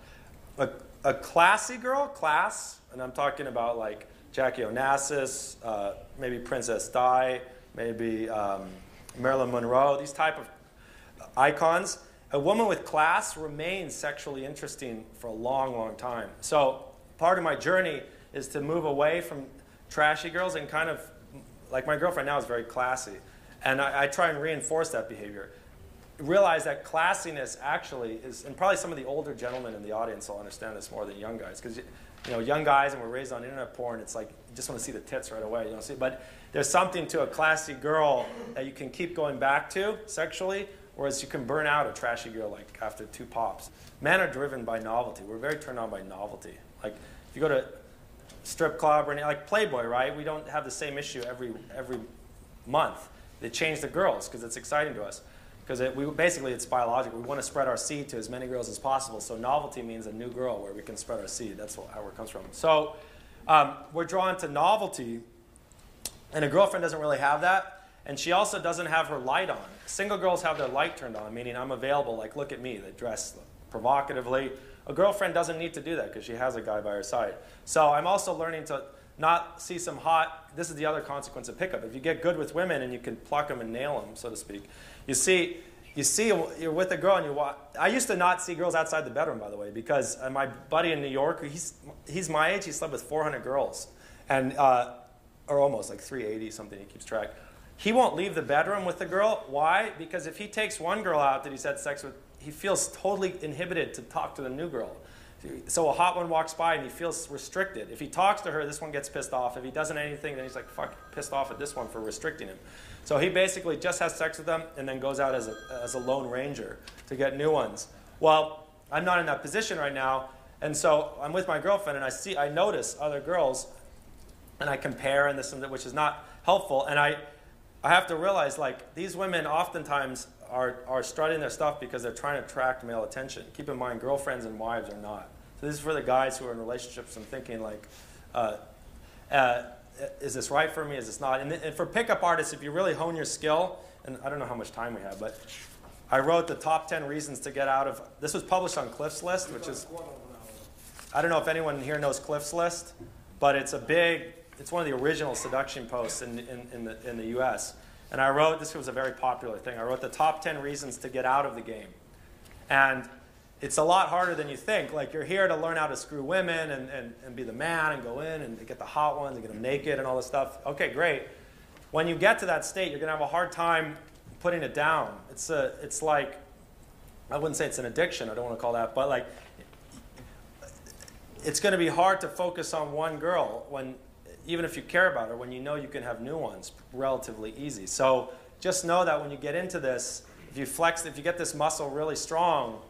a, a classy girl, class, and I'm talking about like Jackie Onassis, uh, maybe Princess Di, maybe um, Marilyn Monroe, these type of icons. A woman with class remains sexually interesting for a long, long time. So part of my journey is to move away from trashy girls and kind of, like my girlfriend now is very classy. And I, I try and reinforce that behavior realize that classiness actually is, and probably some of the older gentlemen in the audience will understand this more than young guys, because you know, young guys and we're raised on internet porn, it's like you just want to see the tits right away. You know, see, but there's something to a classy girl that you can keep going back to sexually, whereas you can burn out a trashy girl like after two pops. Men are driven by novelty. We're very turned on by novelty. Like if you go to strip club or any, like Playboy, right? We don't have the same issue every every month. They change the girls because it's exciting to us because it, we, basically it's biological. We want to spread our seed to as many girls as possible. So novelty means a new girl where we can spread our seed. That's how it comes from. So um, we're drawn to novelty And a girlfriend doesn't really have that. And she also doesn't have her light on. Single girls have their light turned on, meaning I'm available, like, look at me. They dress provocatively. A girlfriend doesn't need to do that because she has a guy by her side. So I'm also learning to not see some hot, this is the other consequence of pickup. If you get good with women and you can pluck them and nail them, so to speak, you see, you see you're with a girl and you watch. I used to not see girls outside the bedroom, by the way, because uh, my buddy in New York, he's, he's my age, he slept with 400 girls. And, uh, or almost like 380 something, he keeps track. He won't leave the bedroom with the girl. Why? Because if he takes one girl out that he's had sex with, he feels totally inhibited to talk to the new girl. So a hot one walks by and he feels restricted. If he talks to her, this one gets pissed off. If he doesn't anything, then he's like, fuck, pissed off at this one for restricting him. So he basically just has sex with them and then goes out as a, as a lone ranger to get new ones. Well, I'm not in that position right now. And so I'm with my girlfriend and I see, I notice other girls and I compare and this and that, which is not helpful. And I, I have to realize like these women oftentimes are, are strutting their stuff because they're trying to attract male attention. Keep in mind, girlfriends and wives are not. So this is for the guys who are in relationships and thinking like, uh, uh, is this right for me? Is this not? And, and for pickup artists, if you really hone your skill, and I don't know how much time we have, but I wrote the top 10 reasons to get out of. This was published on Cliff's List, which is. I don't know if anyone here knows Cliff's List, but it's a big. It's one of the original seduction posts in, in, in the, in the U.S. And I wrote, this was a very popular thing, I wrote the top 10 reasons to get out of the game. And it's a lot harder than you think. Like, you're here to learn how to screw women and, and, and be the man and go in and get the hot ones and get them naked and all this stuff. Okay, great. When you get to that state, you're going to have a hard time putting it down. It's, a, it's like, I wouldn't say it's an addiction, I don't want to call that, but like, it's going to be hard to focus on one girl when even if you care about her, when you know you can have new ones relatively easy. So just know that when you get into this, if you flex, if you get this muscle really strong,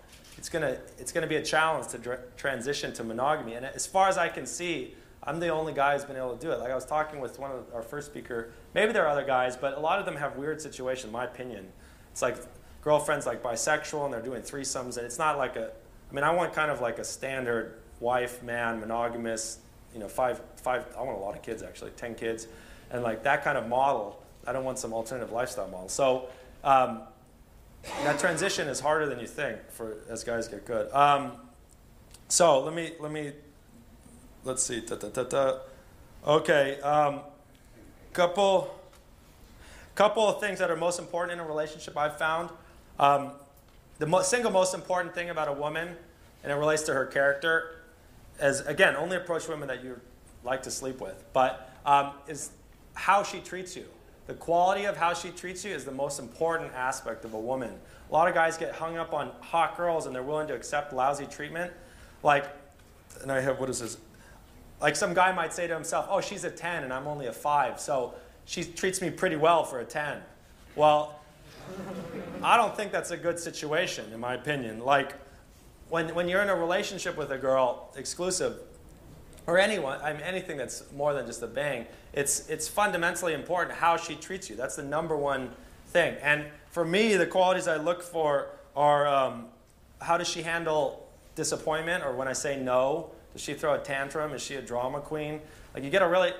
it's gonna it's gonna be a challenge to transition to monogamy. And as far as I can see, I'm the only guy who's been able to do it. Like I was talking with one of our first speaker. Maybe there are other guys, but a lot of them have weird situations. In my opinion, it's like girlfriends like bisexual and they're doing threesomes, and it's not like a. I mean, I want kind of like a standard wife, man, monogamous you know, five, five, I want a lot of kids actually, 10 kids. And like that kind of model, I don't want some alternative lifestyle model. So um, that transition is harder than you think for as guys get good. Um, so let me, let me, let's see, ta, ta, ta, ta. Okay, um, couple, couple of things that are most important in a relationship I've found. Um, the mo- single most important thing about a woman, and it relates to her character, is again, only approach women that you like to sleep with, but um, is how she treats you. The quality of how she treats you is the most important aspect of a woman. A lot of guys get hung up on hot girls and they're willing to accept lousy treatment. Like, and I have, what is this? Like some guy might say to himself, oh, she's a 10 and I'm only a 5, so she treats me pretty well for a 10. Well, I don't think that's a good situation, in my opinion. Like, when, when you're in a relationship with a girl, exclusive, or anyone, I mean, anything that's more than just a bang, it's, it's fundamentally important how she treats you. That's the number one thing. And for me, the qualities I look for are um, how does she handle disappointment, or when I say no, does she throw a tantrum? Is she a drama queen? Like you get a really,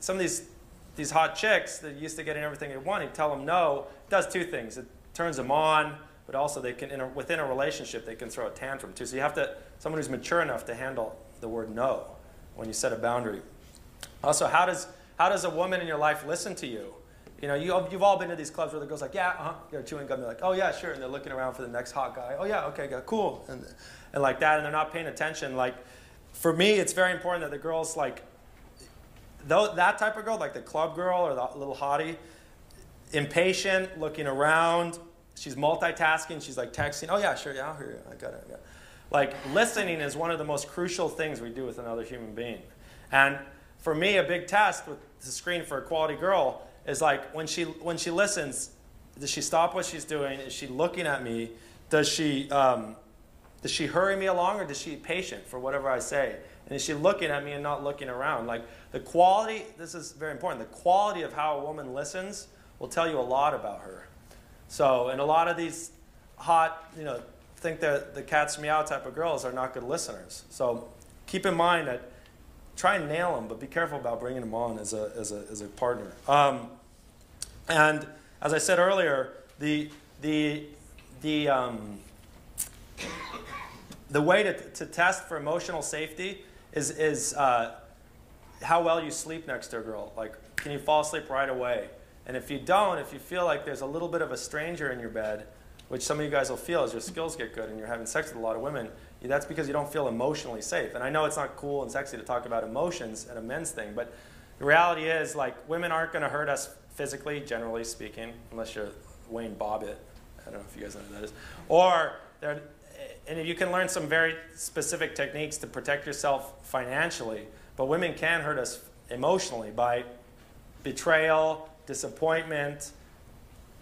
some of these, these hot chicks that used to getting everything they want, you tell them no, it does two things. It turns them on, but also they can, a, within a relationship, they can throw a tantrum too. So you have to, someone who's mature enough to handle the word no when you set a boundary. Also, how does, how does a woman in your life listen to you? You know, you, you've all been to these clubs where the girl's like, yeah, uh-huh. They're chewing gum. They're like, oh, yeah, sure. And they're looking around for the next hot guy. Oh, yeah, okay, cool. And, and like that, and they're not paying attention. Like, for me, it's very important that the girl's like, though, that type of girl, like the club girl or the little hottie, impatient, looking around, she's multitasking. She's like texting. Oh yeah, sure, yeah, I'll hear you. I got it. Yeah. Like listening is one of the most crucial things we do with another human being. And for me, a big test with the screen for a quality girl is like when she when she listens, does she stop what she's doing? Is she looking at me? Does she um, does she hurry me along, or does she patient for whatever I say? And is she looking at me and not looking around? Like the quality. This is very important. The quality of how a woman listens will tell you a lot about her. So, and a lot of these hot, you know, think that the cat's meow type of girls are not good listeners. So keep in mind that try and nail them, but be careful about bringing them on as a, as a, as a partner. Um, and as I said earlier, the, the, the, um, the way to, to test for emotional safety is, is uh, how well you sleep next to a girl. Like, can you fall asleep right away? And if you don't, if you feel like there's a little bit of a stranger in your bed, which some of you guys will feel as your skills get good and you're having sex with a lot of women, that's because you don't feel emotionally safe. And I know it's not cool and sexy to talk about emotions and a men's thing, but the reality is, like, women aren't going to hurt us physically, generally speaking, unless you're Wayne Bobbitt. I don't know if you guys know who that is. Or, and you can learn some very specific techniques to protect yourself financially, but women can hurt us emotionally by betrayal, disappointment,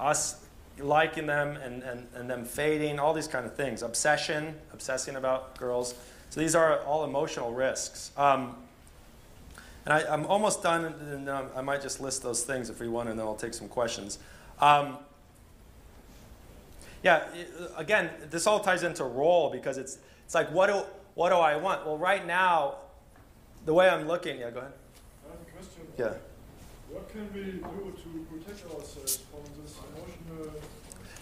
us liking them and, and, and them fading, all these kind of things. Obsession, obsessing about girls. So these are all emotional risks. Um, and I, am almost done, and um, I might just list those things if we want, and then I'll take some questions. Um, yeah, again, this all ties into role because it's, it's like, what do, what do I want? Well, right now, the way I'm looking, yeah, go ahead. I have a question. Yeah. What can we do to protect ourselves from this emotional?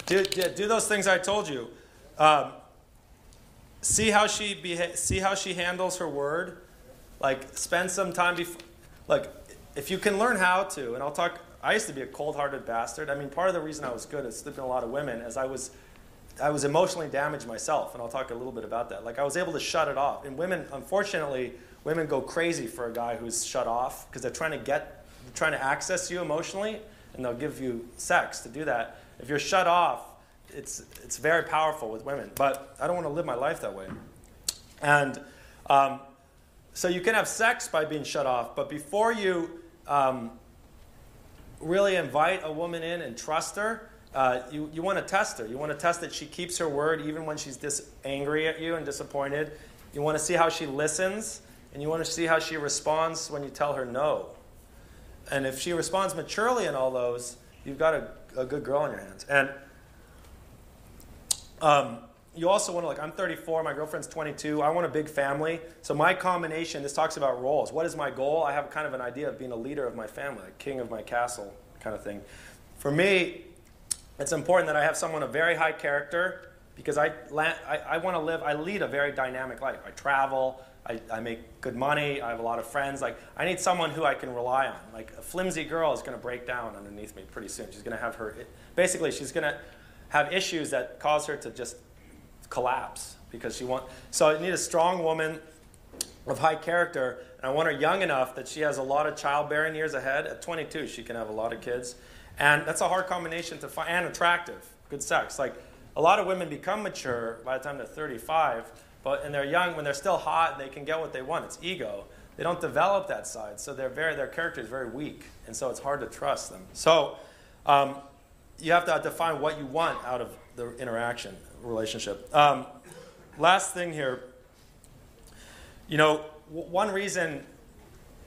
Do, yeah, do those things I told you. Um, see how she beha- see how she handles her word. Like spend some time before. Like if you can learn how to, and I'll talk. I used to be a cold-hearted bastard. I mean, part of the reason I was good at sleeping a lot of women is I was I was emotionally damaged myself, and I'll talk a little bit about that. Like I was able to shut it off. And women, unfortunately, women go crazy for a guy who's shut off because they're trying to get trying to access you emotionally, and they'll give you sex to do that. If you're shut off, it's, it's very powerful with women. But I don't want to live my life that way. And um, so you can have sex by being shut off, but before you um, really invite a woman in and trust her, uh, you, you want to test her. You want to test that she keeps her word even when she's dis- angry at you and disappointed. You want to see how she listens, and you want to see how she responds when you tell her no. And if she responds maturely in all those, you've got a, a good girl on your hands. And um, you also want to, like, I'm 34, my girlfriend's 22, I want a big family. So my combination, this talks about roles. What is my goal? I have kind of an idea of being a leader of my family, a king of my castle kind of thing. For me, it's important that I have someone of very high character because I, I, I want to live, I lead a very dynamic life. I travel, I, I make good money. I have a lot of friends. Like I need someone who I can rely on. Like a flimsy girl is going to break down underneath me pretty soon. She's going to have her. Basically, she's going to have issues that cause her to just collapse because she wants. So I need a strong woman of high character, and I want her young enough that she has a lot of childbearing years ahead. At 22, she can have a lot of kids, and that's a hard combination to find. And attractive, good sex. Like a lot of women become mature by the time they're 35 but and they're young when they're still hot and they can get what they want. It's ego. They don't develop that side, so they're very their character is very weak, and so it's hard to trust them. So um, you have to define what you want out of the interaction relationship. Um, last thing here, you know, w- one reason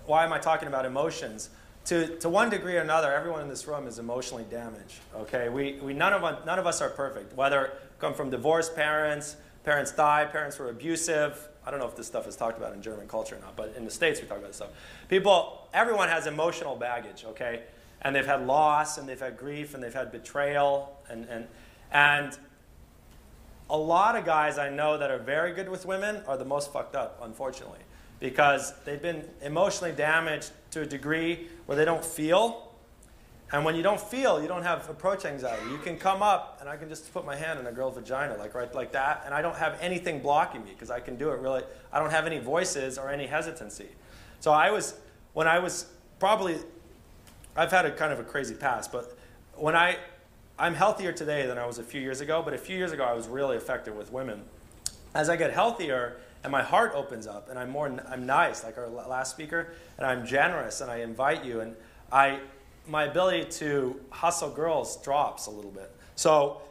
why am I talking about emotions? To, to one degree or another, everyone in this room is emotionally damaged. Okay, we, we none of none of us are perfect. Whether come from divorced parents, Parents die, parents were abusive. I don't know if this stuff is talked about in German culture or not, but in the States we talk about this stuff. People, everyone has emotional baggage, okay? And they've had loss, and they've had grief, and they've had betrayal, and, and, and a lot of guys I know that are very good with women are the most fucked up, unfortunately, because they've been emotionally damaged to a degree where they don't feel and when you don't feel, you don't have approach anxiety. You can come up and I can just put my hand in a girl's vagina, like right like that, and I don't have anything blocking me because I can do it really. I don't have any voices or any hesitancy. So I was, when I was probably, I've had a kind of a crazy past, but when I, I'm healthier today than I was a few years ago, but a few years ago I was really effective with women. As I get healthier and my heart opens up and I'm more, I'm nice, like our last speaker, and I'm generous and I invite you and I, my ability to hustle girls drops a little bit. So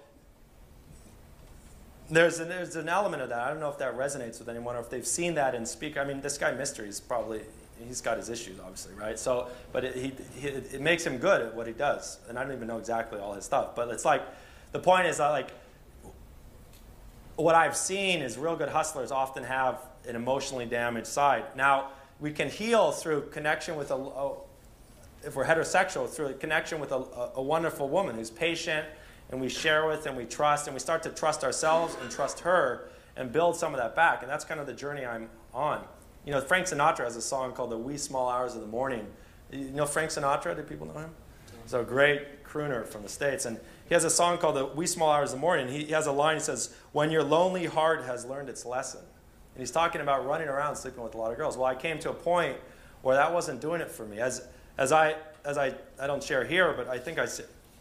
there's an, there's an element of that. I don't know if that resonates with anyone or if they've seen that in speaker. I mean, this guy Mystery is probably he's got his issues, obviously, right? So, but it, he, he, it makes him good at what he does, and I don't even know exactly all his stuff. But it's like the point is that like what I've seen is real good hustlers often have an emotionally damaged side. Now, we can heal through connection with a, a if we're heterosexual, it's through a connection with a, a, a wonderful woman who's patient and we share with and we trust and we start to trust ourselves and trust her and build some of that back. And that's kind of the journey I'm on. You know, Frank Sinatra has a song called The Wee Small Hours of the Morning. You know Frank Sinatra? Do people know him? He's a great crooner from the States. And he has a song called The Wee Small Hours of the Morning. He, he has a line, he says, When your lonely heart has learned its lesson. And he's talking about running around sleeping with a lot of girls. Well, I came to a point where that wasn't doing it for me. As, as I, as I, I don't share here, but I think I,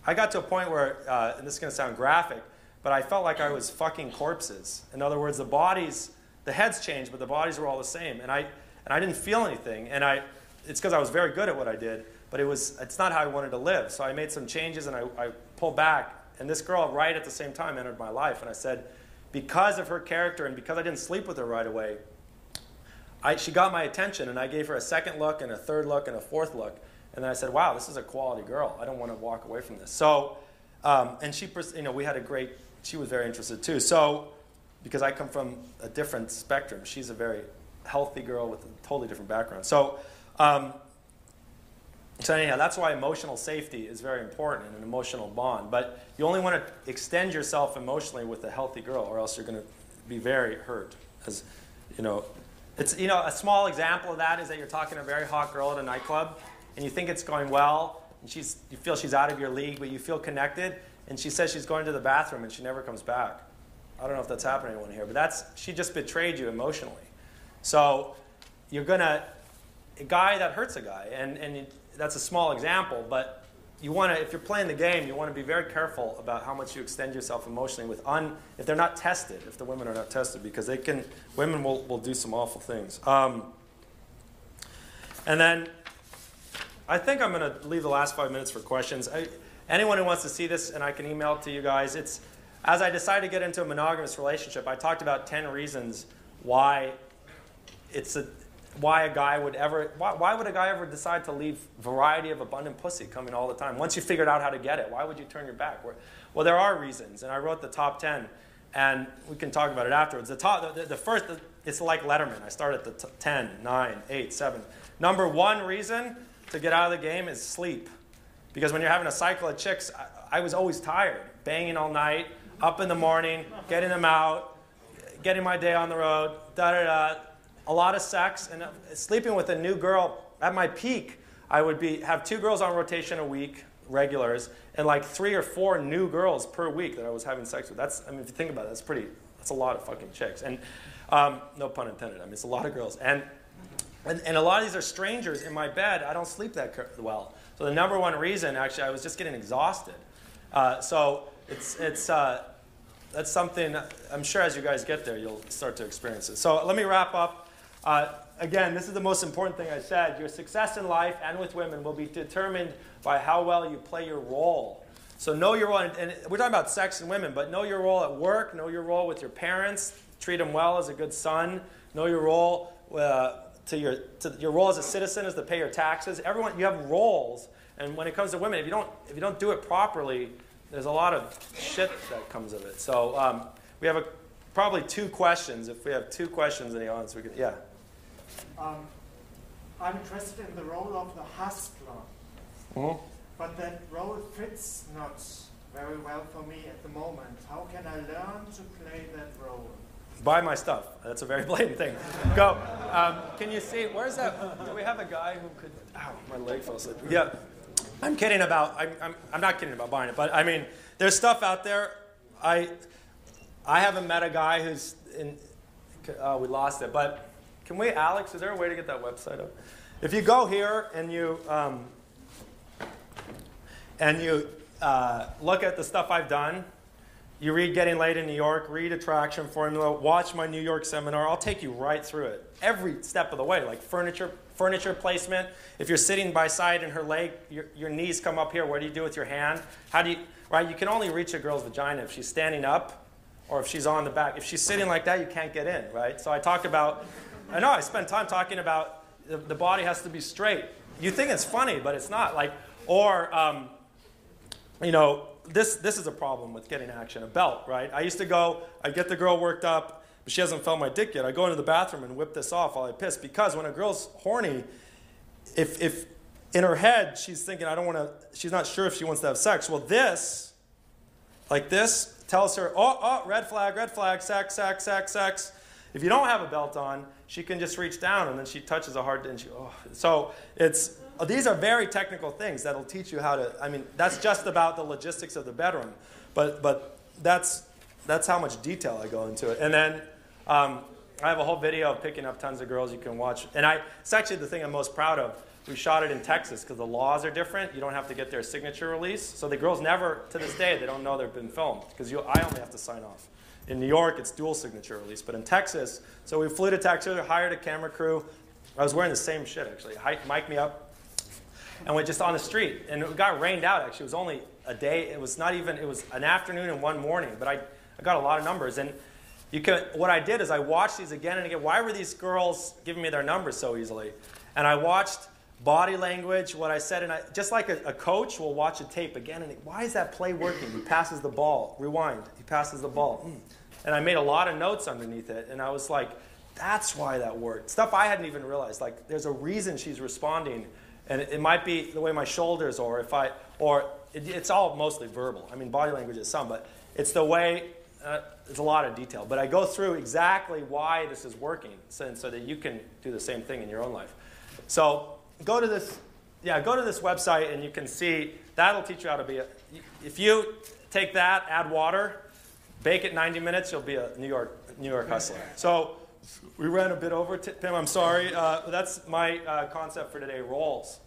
I got to a point where, uh, and this is going to sound graphic, but I felt like I was fucking corpses. In other words, the bodies, the heads changed, but the bodies were all the same. And I, and I didn't feel anything. And I, it's because I was very good at what I did, but it was, it's not how I wanted to live. So I made some changes and I, I pulled back. And this girl, right at the same time, entered my life. And I said, because of her character and because I didn't sleep with her right away, I, she got my attention. And I gave her a second look and a third look and a fourth look. And then I said, wow, this is a quality girl. I don't want to walk away from this. So, um, and she, you know, we had a great, she was very interested too. So, because I come from a different spectrum, she's a very healthy girl with a totally different background. So, um, so anyhow, that's why emotional safety is very important in an emotional bond. But you only want to extend yourself emotionally with a healthy girl, or else you're going to be very hurt. As you know, it's you know a small example of that is that you're talking to a very hot girl at a nightclub, and you think it's going well, and she's you feel she's out of your league, but you feel connected, and she says she's going to the bathroom and she never comes back. I don't know if that's happening to anyone here, but that's she just betrayed you emotionally. So you're gonna a guy that hurts a guy, and and that's a small example, but you want to if you're playing the game, you want to be very careful about how much you extend yourself emotionally with un if they're not tested, if the women are not tested, because they can women will will do some awful things. Um, and then I think I'm going to leave the last five minutes for questions. I, anyone who wants to see this, and I can email it to you guys. It's as I decided to get into a monogamous relationship, I talked about 10 reasons why it's a, why a guy would ever, why, why would a guy ever decide to leave variety of abundant pussy coming all the time? Once you figured out how to get it, why would you turn your back? Well, there are reasons, and I wrote the top 10, and we can talk about it afterwards. The, top, the, the first, it's like Letterman. I start at the t- 10, 9, 8, 7. Number one reason to get out of the game is sleep. Because when you're having a cycle of chicks, I, I was always tired, banging all night, up in the morning, getting them out, getting my day on the road, da da da. A lot of sex and uh, sleeping with a new girl. At my peak, I would be have two girls on rotation a week, regulars, and like three or four new girls per week that I was having sex with. That's I mean, if you think about it, that's pretty. That's a lot of fucking chicks, and um, no pun intended. I mean, it's a lot of girls, and, and and a lot of these are strangers in my bed. I don't sleep that well. So the number one reason, actually, I was just getting exhausted. Uh, so it's, it's, uh, that's something I'm sure as you guys get there, you'll start to experience it. So let me wrap up. Uh, again, this is the most important thing I said. Your success in life and with women will be determined by how well you play your role. So know your role, and we're talking about sex and women, but know your role at work, know your role with your parents, treat them well as a good son, know your role uh, to your, to your role as a citizen is to pay your taxes. Everyone, you have roles, and when it comes to women, if you don't, if you don't do it properly, there's a lot of shit that comes of it. So um, we have a, probably two questions. If we have two questions in the audience, we can, yeah. Um, I'm interested in the role of the hustler, Mm-hmm. but that role fits not very well for me at the moment. How can I learn to play that role? Buy my stuff. That's a very [laughs] blatant thing. Go. Um, can you see? Where's that? Do we have a guy who could? Ow, my leg fell asleep. Yeah. I'm kidding about. I'm, I'm, I'm not kidding about buying it, but I mean, there's stuff out there. I I haven't met a guy who's in. Uh, we lost it, but can we, Alex? Is there a way to get that website up? If you go here and you um, and you uh, look at the stuff I've done, you read Getting Laid in New York, read Attraction Formula, watch my New York seminar. I'll take you right through it, every step of the way, like furniture, furniture placement. If you're sitting by side and her leg, your, your knees come up here. What do you do with your hand? How do you, right? You can only reach a girl's vagina if she's standing up or if she's on the back. If she's sitting like that, you can't get in, right? So I talk about, I know I spend time talking about the, the body has to be straight. You think it's funny, but it's not. Like, or, um, you know, this, this is a problem with getting action. A belt, right? I used to go, I'd get the girl worked up, but she hasn't felt my dick yet. I go into the bathroom and whip this off while I piss because when a girl's horny, if, if in her head she's thinking, I don't want to, she's not sure if she wants to have sex. Well, this, like this, tells her, oh, oh, red flag, red flag, sex, sex, sex, sex. If you don't have a belt on, she can just reach down and then she touches a hard, and she, oh. So it's, these are very technical things that'll teach you how to, I mean, that's just about the logistics of the bedroom. But, but that's, that's how much detail I go into it. And then um, I have a whole video of picking up tons of girls you can watch. And I, it's actually the thing I'm most proud of. We shot it in Texas because the laws are different. You don't have to get their signature release. So the girls never, to this day, they don't know they've been filmed because I only have to sign off. In New York, it's dual signature release. But in Texas, so we flew to Texas, hired a camera crew. I was wearing the same shit, actually. Mic me up, and went just on the street. And it got rained out, actually. It was only a day. It was not even, it was an afternoon and one morning. But I, I got a lot of numbers. And you what I did is I watched these again and again. Why were these girls giving me their numbers so easily? And I watched body language, what I said, and I, just like a, a, coach will watch a tape again and why is that play working? He passes the ball, rewind, he passes the ball. Mm. And I made a lot of notes underneath it, and I was like, that's why that worked. Stuff I hadn't even realized. Like, there's a reason she's responding, and it, it might be the way my shoulders, or if I, or it, it's all mostly verbal. I mean, body language is some, but it's the way. Uh, there's a lot of detail, but I go through exactly why this is working, so, so that you can do the same thing in your own life. So go to this, yeah, go to this website and you can see that'll teach you how to be a. If you take that, add water, bake it 90 minutes, you'll be a New York New York hustler. So we ran a bit over, Pim. I'm sorry. Uh, that's my uh, concept for today. Roles.